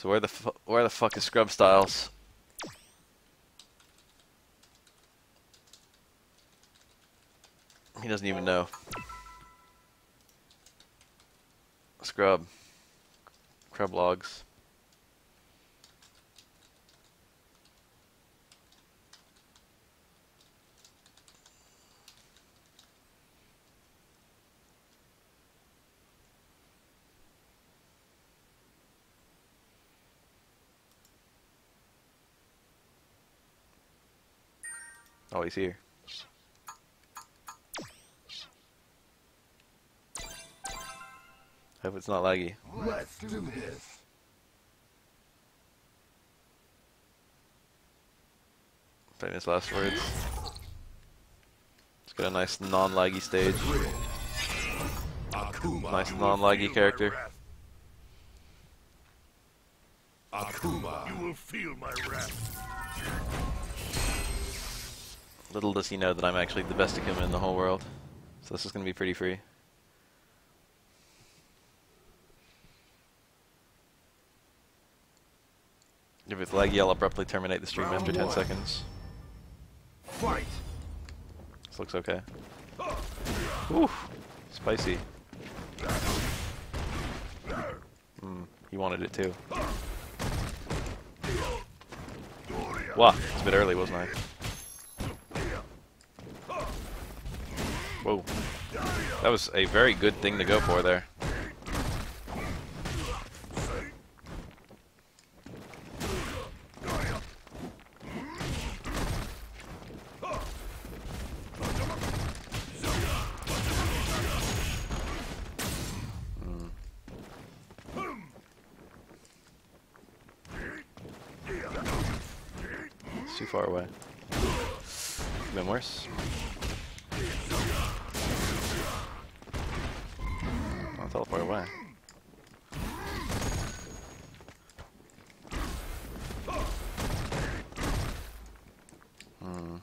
So where the where the fuck is Scrub Styles? He doesn't even know. Scrub. Crab logs. Oh, he's here. Hope it's not laggy. Let's do this. Famous last words. Let's get a nice non-laggy stage. Akuma. Nice non-laggy character. Akuma. You will feel my wrath. Little does he know that I'm actually the best Akuma in the whole world. So this is gonna be pretty free. If it's laggy, I'll abruptly terminate the stream after 10 one. seconds. Fight. This looks okay. Ooh, spicy. Hmm, he wanted it too. Wow, it's a bit early, wasn't I? Whoa. That was a very good thing to go for there. It's too far away. Been worse. I'll teleport away. Hmm.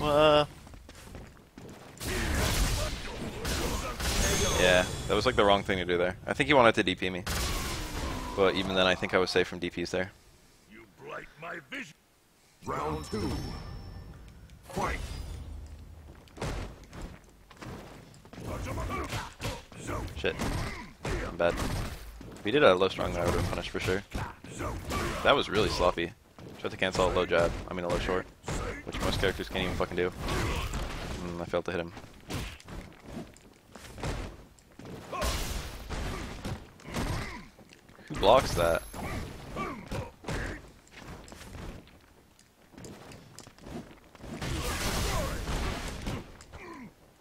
Uh, yeah, that was like the wrong thing to do there. I think he wanted to DP me. But even then, I think I was safe from DPs there. You blight my vision. Round two. Fight. Shit. I'm bad. If he did a low strong, then I would have been punished for sure. That was really sloppy. Tried to cancel a low jab. I mean a low short. Which most characters can't even fucking do. Mm, I failed to hit him. Blocks that?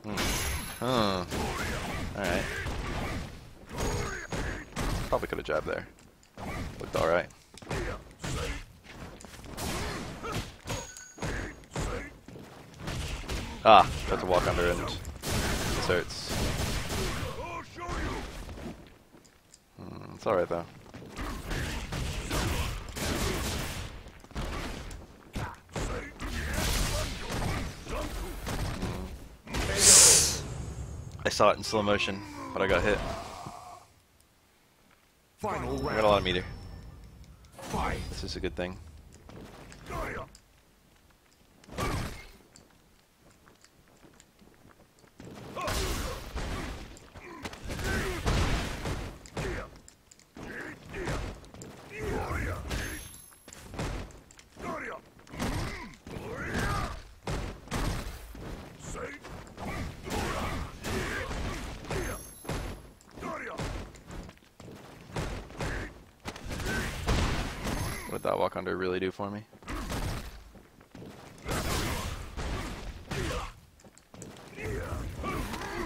Hmm. Huh. Alright. Probably could have jabbed there. Looked alright. Ah, got to walk under and you. Hmm, it's alright though. I saw it in slow motion, but I got hit. Final I got a lot of meter. Fight. This is a good thing. that walk under really do for me?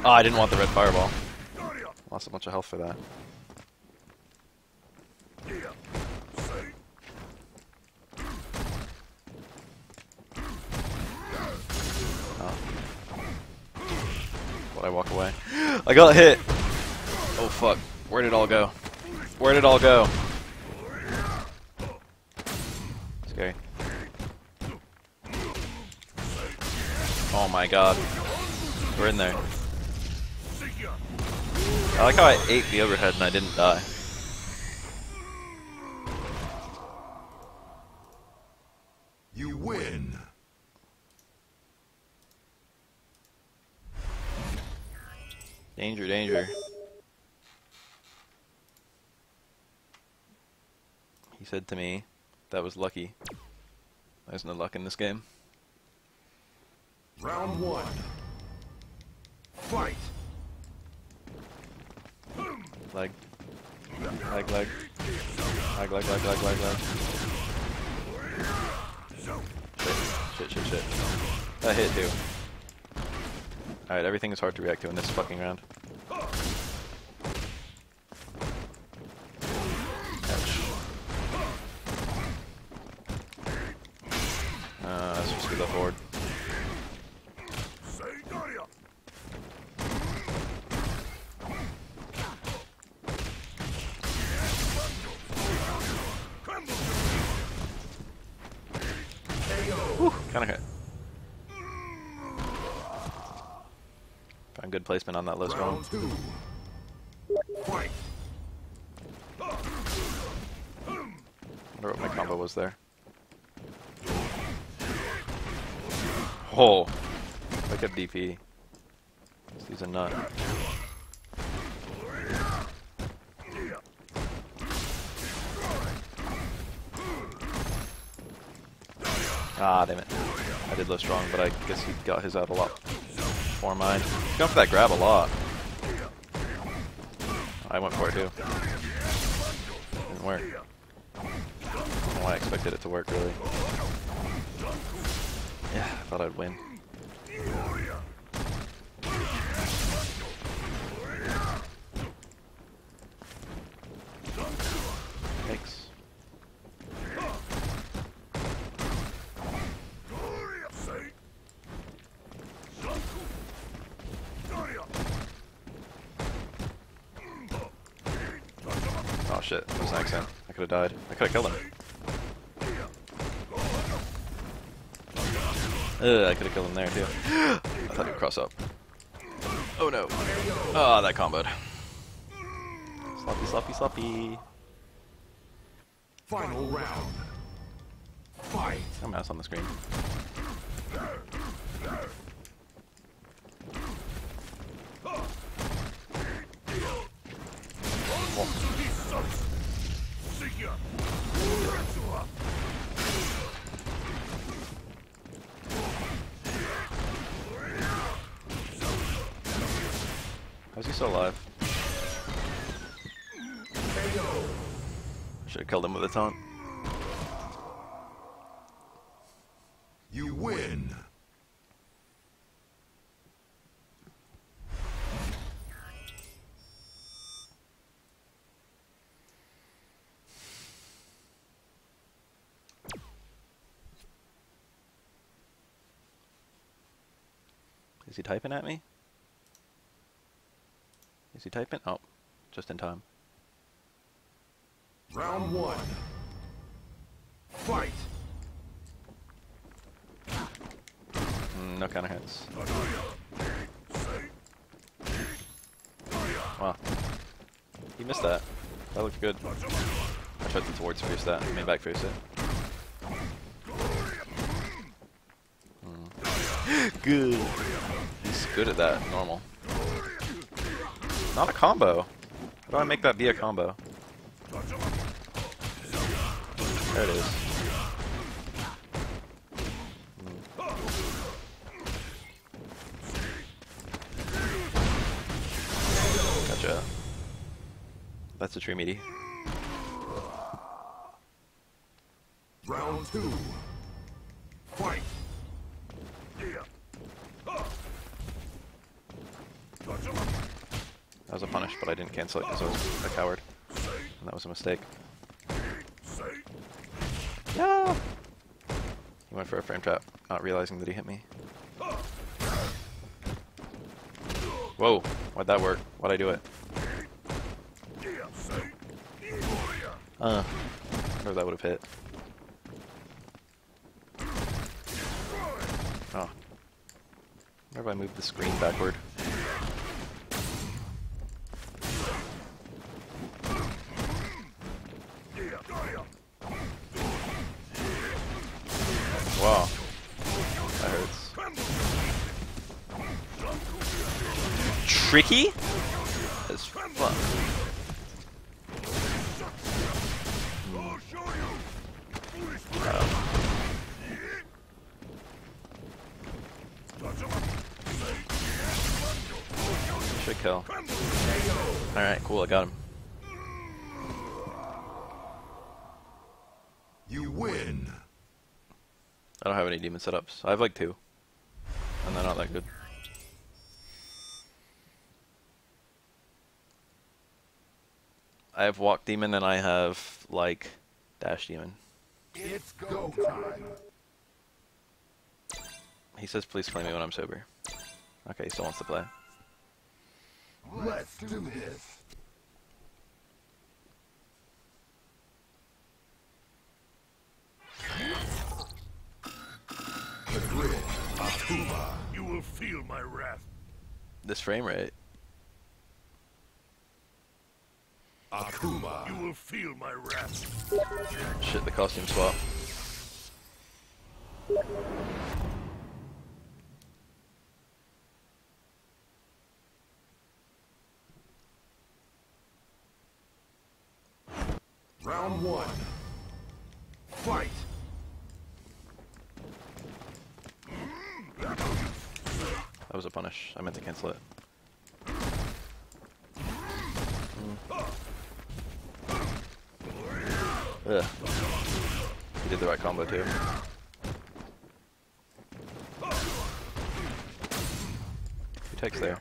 Oh, I didn't want the red fireball. Lost a bunch of health for that. Oh. But I walk away. I got hit! Oh fuck. Where did it all go? Where did it all go? My god. We're in there. I like how I ate the overhead and I didn't die. You win. Danger, danger. He said to me, that was lucky. There's no luck in this game. Round one. Fight. Leg. Leg, leg. Leg, leg, leg, leg, leg, leg. Shit, shit, shit, shit. That hit too. Alright, everything is hard to react to in this fucking round. Ouch. Uh, that's just good forward. Kinda hit. Found good placement on that low strong. Round two. Wonder what my combo was there. Oh, look at DP. He's a nut. Ah, damn it. I did low strong, but I guess he got his out a lot before mine. Going for that grab a lot. I went for it too. Didn't work. I don't know why I expected it to work, really. Yeah, I thought I'd win. Thanks. Oh shit, that was an accident. I could have died. I could have killed him. Ugh, I could have killed him there too. I thought he'd cross up. Oh no. Oh, that comboed. Sloppy, sloppy, sloppy. Final round. Fight. No mouse on the screen. Should have killed him with a taunt. You win. Is he typing at me? Is he typing? Oh, just in time. Round one. Fight. Mm, no counter hits. Wow. He missed that. That looked good. I tried to towards face that, made back face it. Mm. good. He's good at that, normal. Not a combo. How do I make that be a combo? There it is. Gotcha. That's a tree meaty. Round two. Fight. That was a punish, but I didn't cancel it because I was a coward. And that was a mistake. say. Yeah! He went for a frame trap, not realizing that he hit me. Whoa, why'd that work? Why'd I do it? Uh, I that would have hit. Oh. If I moved the screen backward. Yeah. Yeah. Wow. That hurts. Tricky? As fuck. I'll show you. Foolish Gotcha. Should kill. Alright, cool, I got him. You win. I don't have any demon setups. I have like two. And they're not that good. I have walk demon and I have like dash demon. It's go time. He says please play me when I'm sober. Okay, he still wants to play. Let's do this. The grid. Akuma. You will feel my wrath. This frame rate. Akuma. You will feel my wrath. Shit, the costume swap. Round one. Fight. That was a punish. I meant to cancel it. Mm. Ugh. He did the right combo too. Who takes there?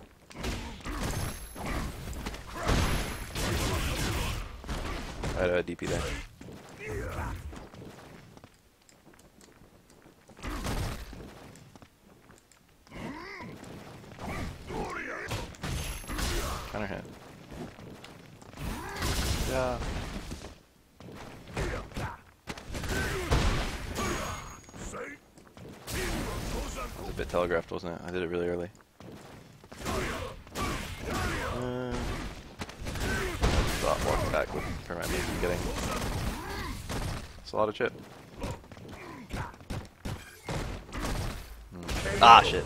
I had a DP there. Counter hit. Yeah. Say. It was a bit telegraphed, wasn't it? I did it really early. Uh, thought walking back would prevent me from getting. That's a lot of chip. Hmm. Ah, shit.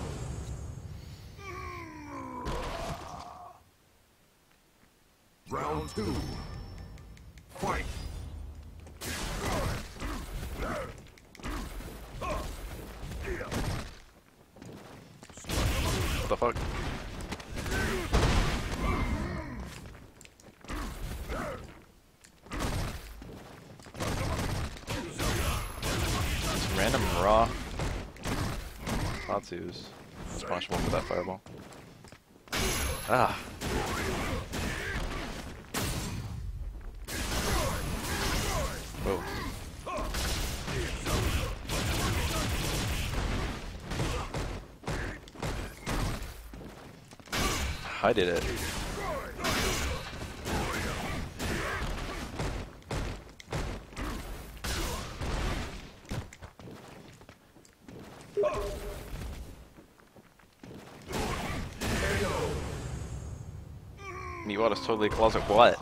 Miwata's totally a closet what?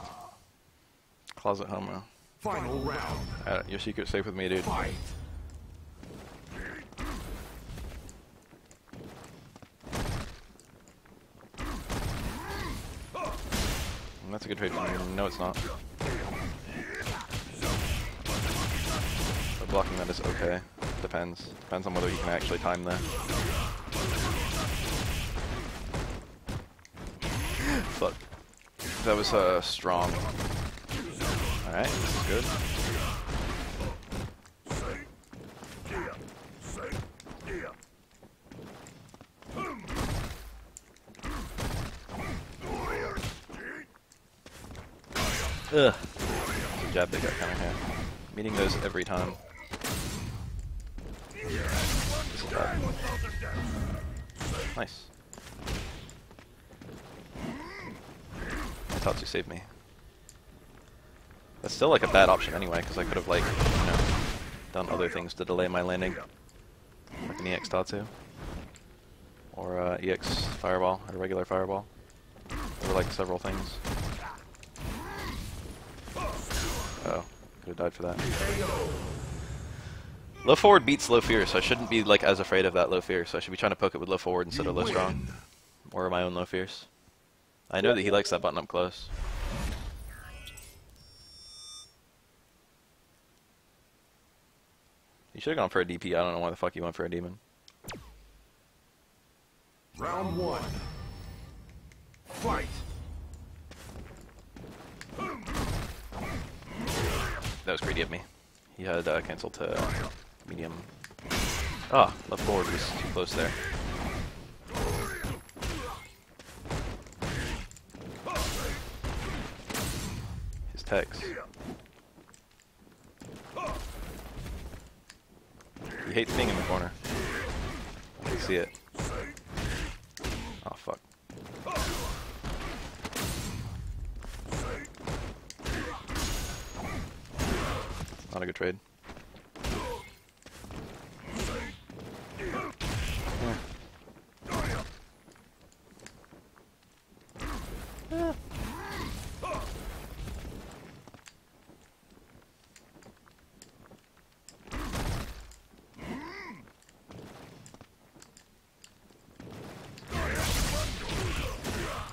Closet homo. Final round. Uh, your secret's safe with me, dude. Fight. That's a good trade for me. No, it's not. But blocking that is okay. Depends. Depends on whether you can actually time that. that was uh, strong. Alright, good. Ugh. Jab they got coming here. Meeting those every time. Still like a bad option anyway, because I could have like, you know, done other things to delay my landing. Like an EX Tatsu. Or uh, EX Fireball, or regular Fireball. Or like several things. Oh, could have died for that. Low forward beats low fierce, so I shouldn't be like as afraid of that low fierce. So I should be trying to poke it with low forward instead of low strong, or my own low fears. I know that he likes that button up close. You should have gone for a DP. I don't know why the fuck you went for a demon. Round one. Fight. That was greedy of me. He had uh, canceled to medium. Ah, left forward was too close there. His text. He hates being in the corner. I see it. Oh fuck. Not a good trade.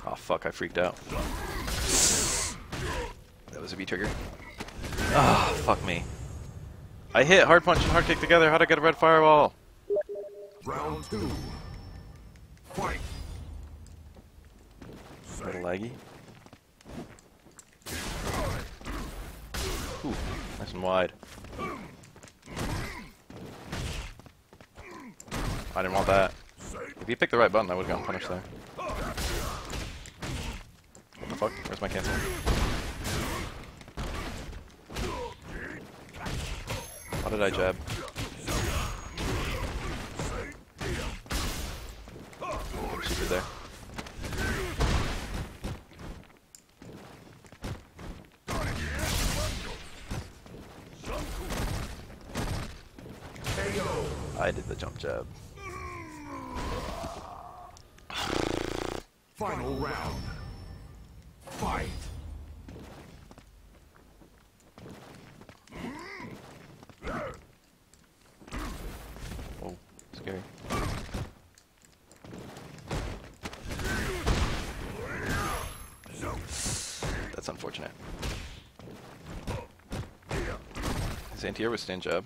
Oh fuck, I freaked out. That was a V trigger. Ah, fuck me. I hit hard punch and hard kick together. How'd I get a red fireball? Round two. Fight. A little laggy. Ooh, nice and wide. I didn't want that. If you picked the right button, I would have gotten punished there. Fuck? Where's my cancel? How did I jab? I'm there. I did the jump jab. Final round. Fight. Oh, scary. That's unfortunate. His was stand jab.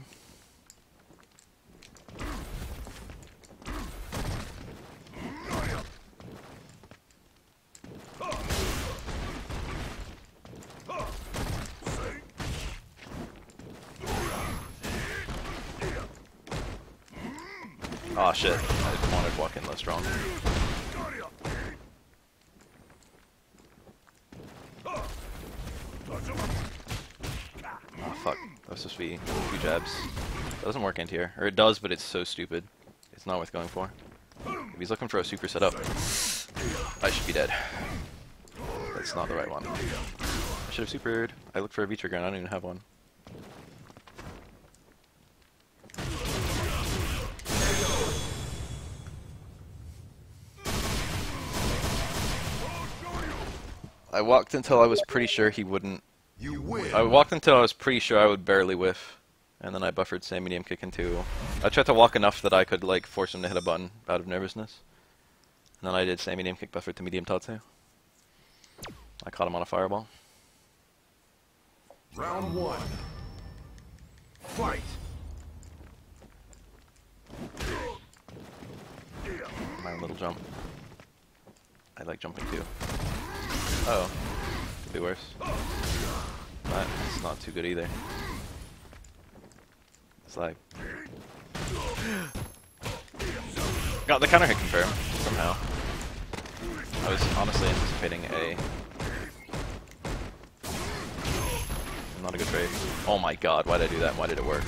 Oh ah, shit, I didn't to walk in less strong. Oh fuck, that was supposed to be two jabs. That doesn't work in here. Or it does, but it's so stupid. It's not worth going for. If he's looking for a super setup, I should be dead. That's not the right one. I should have supered. I looked for a V-trigger and I don't even have one. I walked until I was pretty sure he wouldn't. I walked until I was pretty sure I would barely whiff, and then I buffered stand medium kick into. I tried to walk enough that I could like force him to hit a button out of nervousness, and then I did stand medium kick buffer to medium tatsu. I caught him on a fireball. Round one. Fight. My little jump. I like jumping too. Oh, could be worse. That's not too good either. It's like got the counter hit confirmed somehow. I was honestly anticipating a Not a good trade. Oh my god, why did I do that? Why did it work?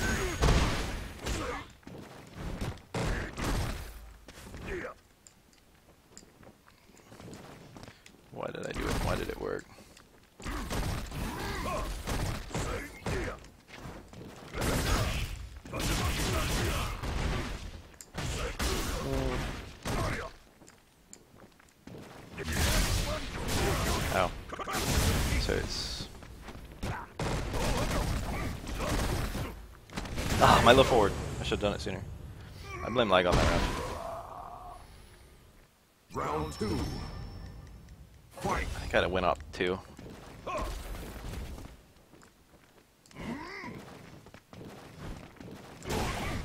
Why did I do it? Why did it work? My forward. I should have done it sooner. I blame lag on that round. Round two. Fight. I think I'd went up too.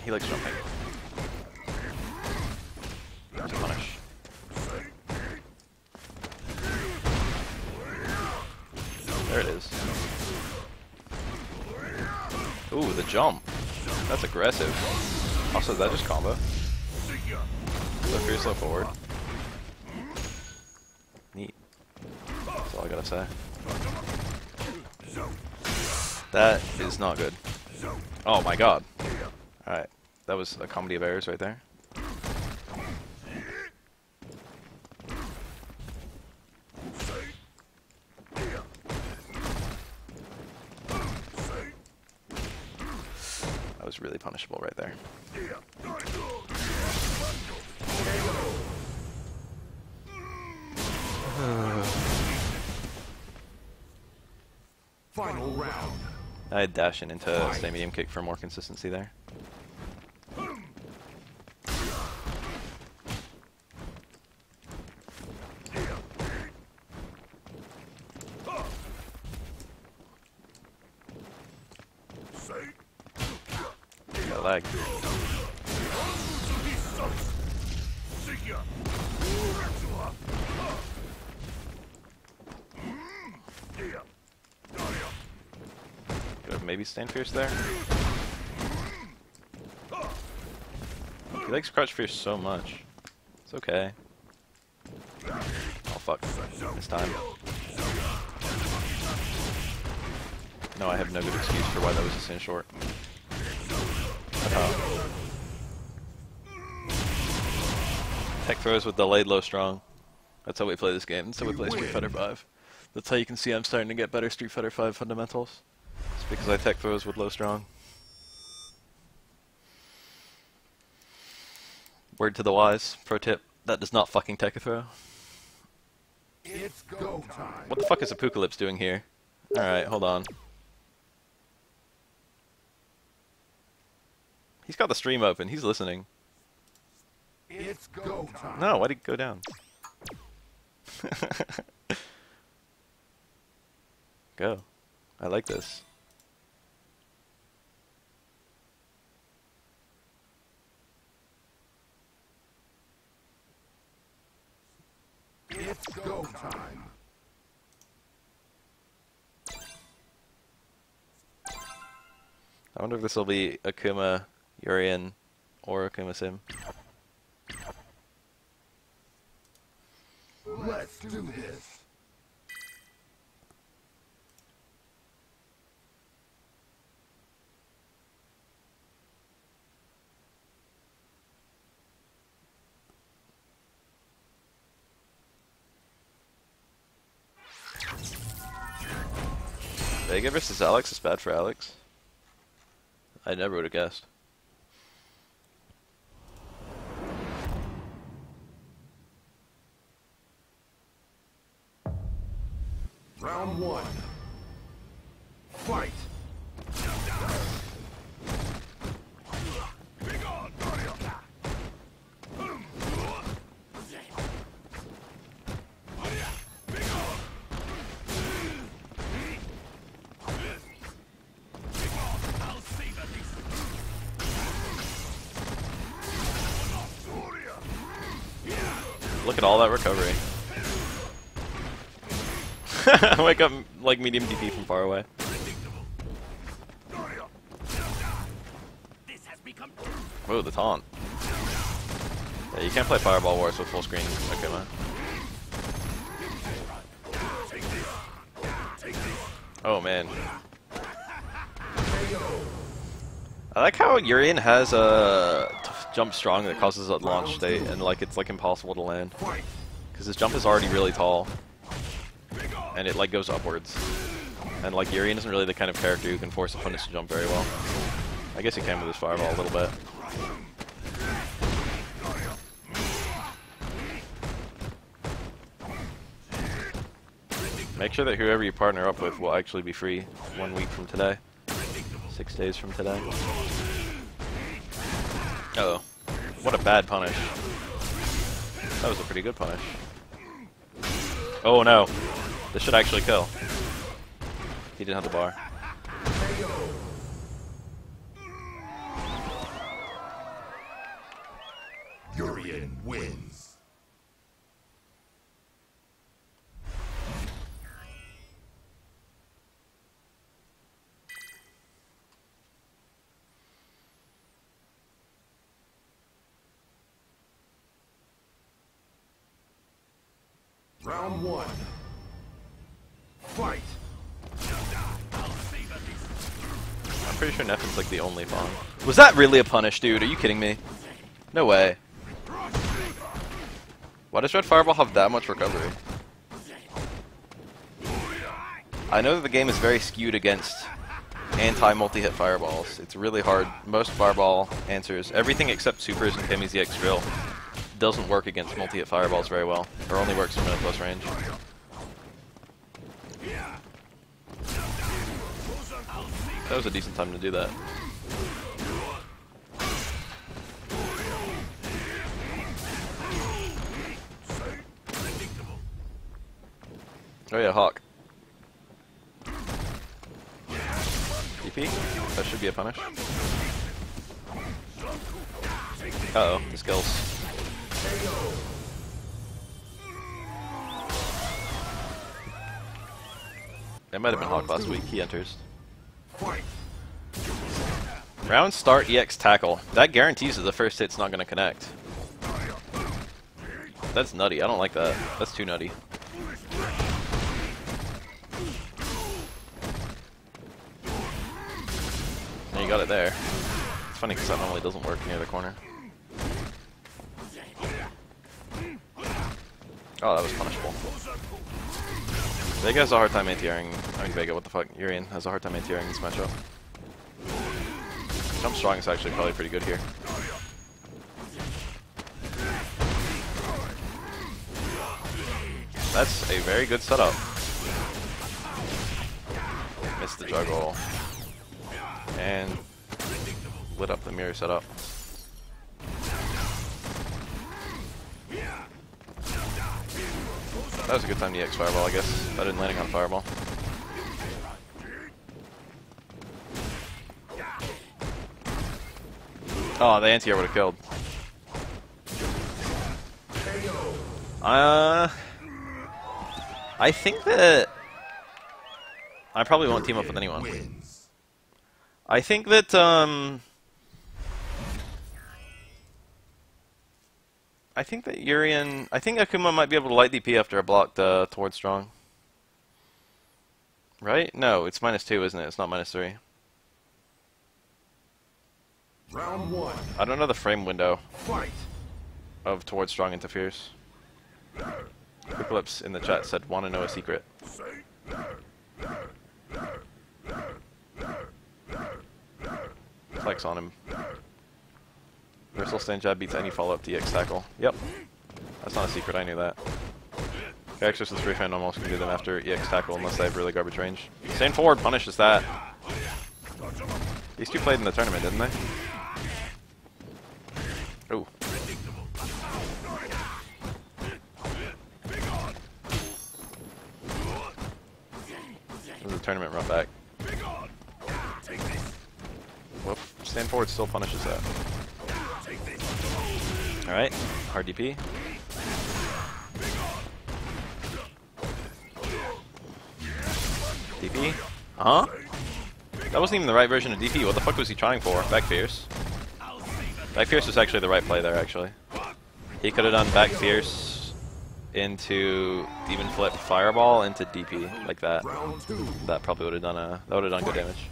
He likes jumping. A punish. There it is. Ooh, the jump. That's aggressive. Also, that just combo? So fierce slow forward. Neat. That's all I gotta say. That is not good. Oh my god. Alright. That was a comedy of errors right there. That was really punishable right there. Final round. I had dashing into stay medium kick for more consistency there. Got lag. Could have maybe stand fierce there. He likes crouch fierce so much. It's okay. Oh fuck. This time. No, I have no good excuse for why that was a sin short. Uh, tech throws with delayed low strong. That's how we play this game. That's how we play Street Fighter 5. That's how you can see I'm starting to get better Street Fighter 5 fundamentals. Because I tech throws with low strong. Word to the wise. Pro tip. That does not fucking tech a throw. It's go time. What the fuck is Apocalypse doing here? Alright, hold on. He's got the stream open. He's listening. It's go time. No, why'd he go down? go. I like this. It's go time. I wonder if this will be Akuma, Urien, or Akuma Sim. Let's do this. Vega versus Alex is bad for Alex. I never would have guessed. Round one. Fight. Look at all that recovery. Wake up like medium DP from far away. Whoa, the taunt. Yeah, you can't play Fireball Wars with full screen. Okay, man. Oh man. I like how Urien has a t- jump strong that causes a launch state, and like it's like impossible to land because his jump is already really tall, and it like goes upwards. And like Urien isn't really the kind of character who can force opponents to jump very well. I guess he can with his fireball a little bit. Make sure that whoever you partner up with will actually be free one week from today. Six days from today. Uh oh. What a bad punish. That was a pretty good punish. Oh no. This should actually kill. He didn't have the bar. Urien wins. Round one. Fight. I'm pretty sure Neffen's like the only Fawn. Was that really a punish, dude? Are you kidding me? No way. Why does Red Fireball have that much recovery? I know that the game is very skewed against anti-multi-hit fireballs. It's really hard. Most fireball answers, everything except supers and Cammy's EX drill, doesn't work against multi-hit fireballs very well, or only works from really close range. That was a decent time to do that. Oh yeah, Hawk. DP? That should be a punish. Uh oh, the skills. That might have been Hawk last week. He enters. Round start EX tackle. That guarantees that the first hit's not going to connect. That's nutty. I don't like that. That's too nutty. Yeah, you got it there. It's funny because that normally doesn't work near the corner. Oh, that was punishable. Vega has a hard time anti-airing. I mean, Vega, what the fuck? Urien has a hard time anti-airing this matchup. Jump strong is actually probably pretty good here. That's a very good setup. Missed the juggle. And lit up the mirror setup. That was a good time to EX Fireball, I guess. Better than landing on Fireball. Oh, the anti-air would have killed. Uh, I think that I probably won't team up with anyone. I think that um, I think that Urien. I think Akuma might be able to light DP after I blocked uh, towards strong. Right? No, it's minus two, isn't it? It's not minus three. Round one. I don't know the frame window Fight. of towards strong interferes. Lips in the chat said, "Want to know a secret?" Flex on him. Versal stand jab beats any follow-up DX tackle. Yep. That's not a secret, I knew that. With free fan almost can do them after EX tackle unless they have really garbage range. Stand forward punishes that. These two played in the tournament, didn't they? Ooh. This is a tournament run back. Whoop. Stand forward still punishes that. Alright. Hard DP. DP? Uh huh? That wasn't even the right version of DP. What the fuck was he trying for? Back Fierce. Back Fierce was actually the right play there, actually. He could have done Back Fierce into Demon Flip Fireball into DP, like that. That probably would have done a that would have done good damage.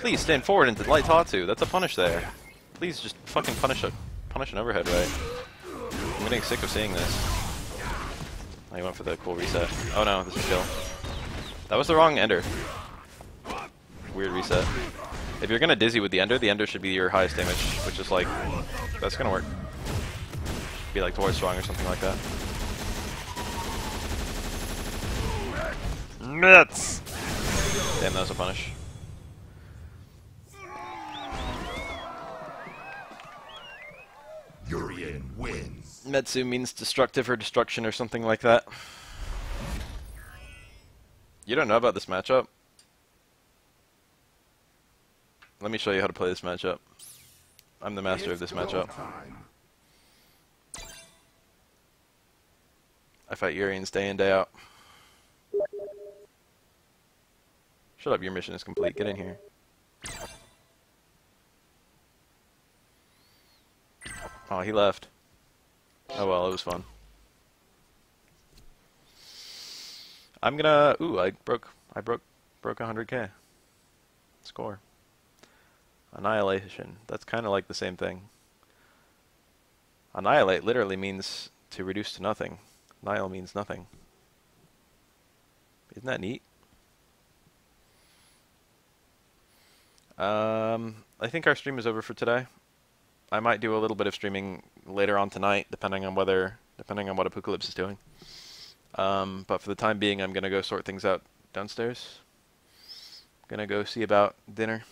Please stand forward into light Tatsu. That's a punish there. Please just fucking punish a punish an overhead right. I'm getting sick of seeing this. Oh, he went for the cool reset. Oh no, this is kill. That was the wrong ender. Weird reset. If you're gonna dizzy with the ender, the ender should be your highest damage, which is like that's gonna work. Be like twice strong or something like that. Nuts! Damn, that was a punish. Urien wins. Metsu means destructive or destruction or something like that. You don't know about this matchup? Let me show you how to play this matchup. I'm the master of this matchup. Time. I fight Uriens day in, day out. Shut up, your mission is complete. Get in here. Oh, he left. Oh well, it was fun. I'm gonna. Ooh, I broke. I broke. Broke 100k. Score. Annihilation. That's kind of like the same thing. Annihilate literally means to reduce to nothing. Nile means nothing. Isn't that neat? Um, I think our stream is over for today. I might do a little bit of streaming later on tonight, depending on whether, depending on what Apocalypse is doing. Um, but for the time being, I'm gonna go sort things out downstairs. Gonna go see about dinner.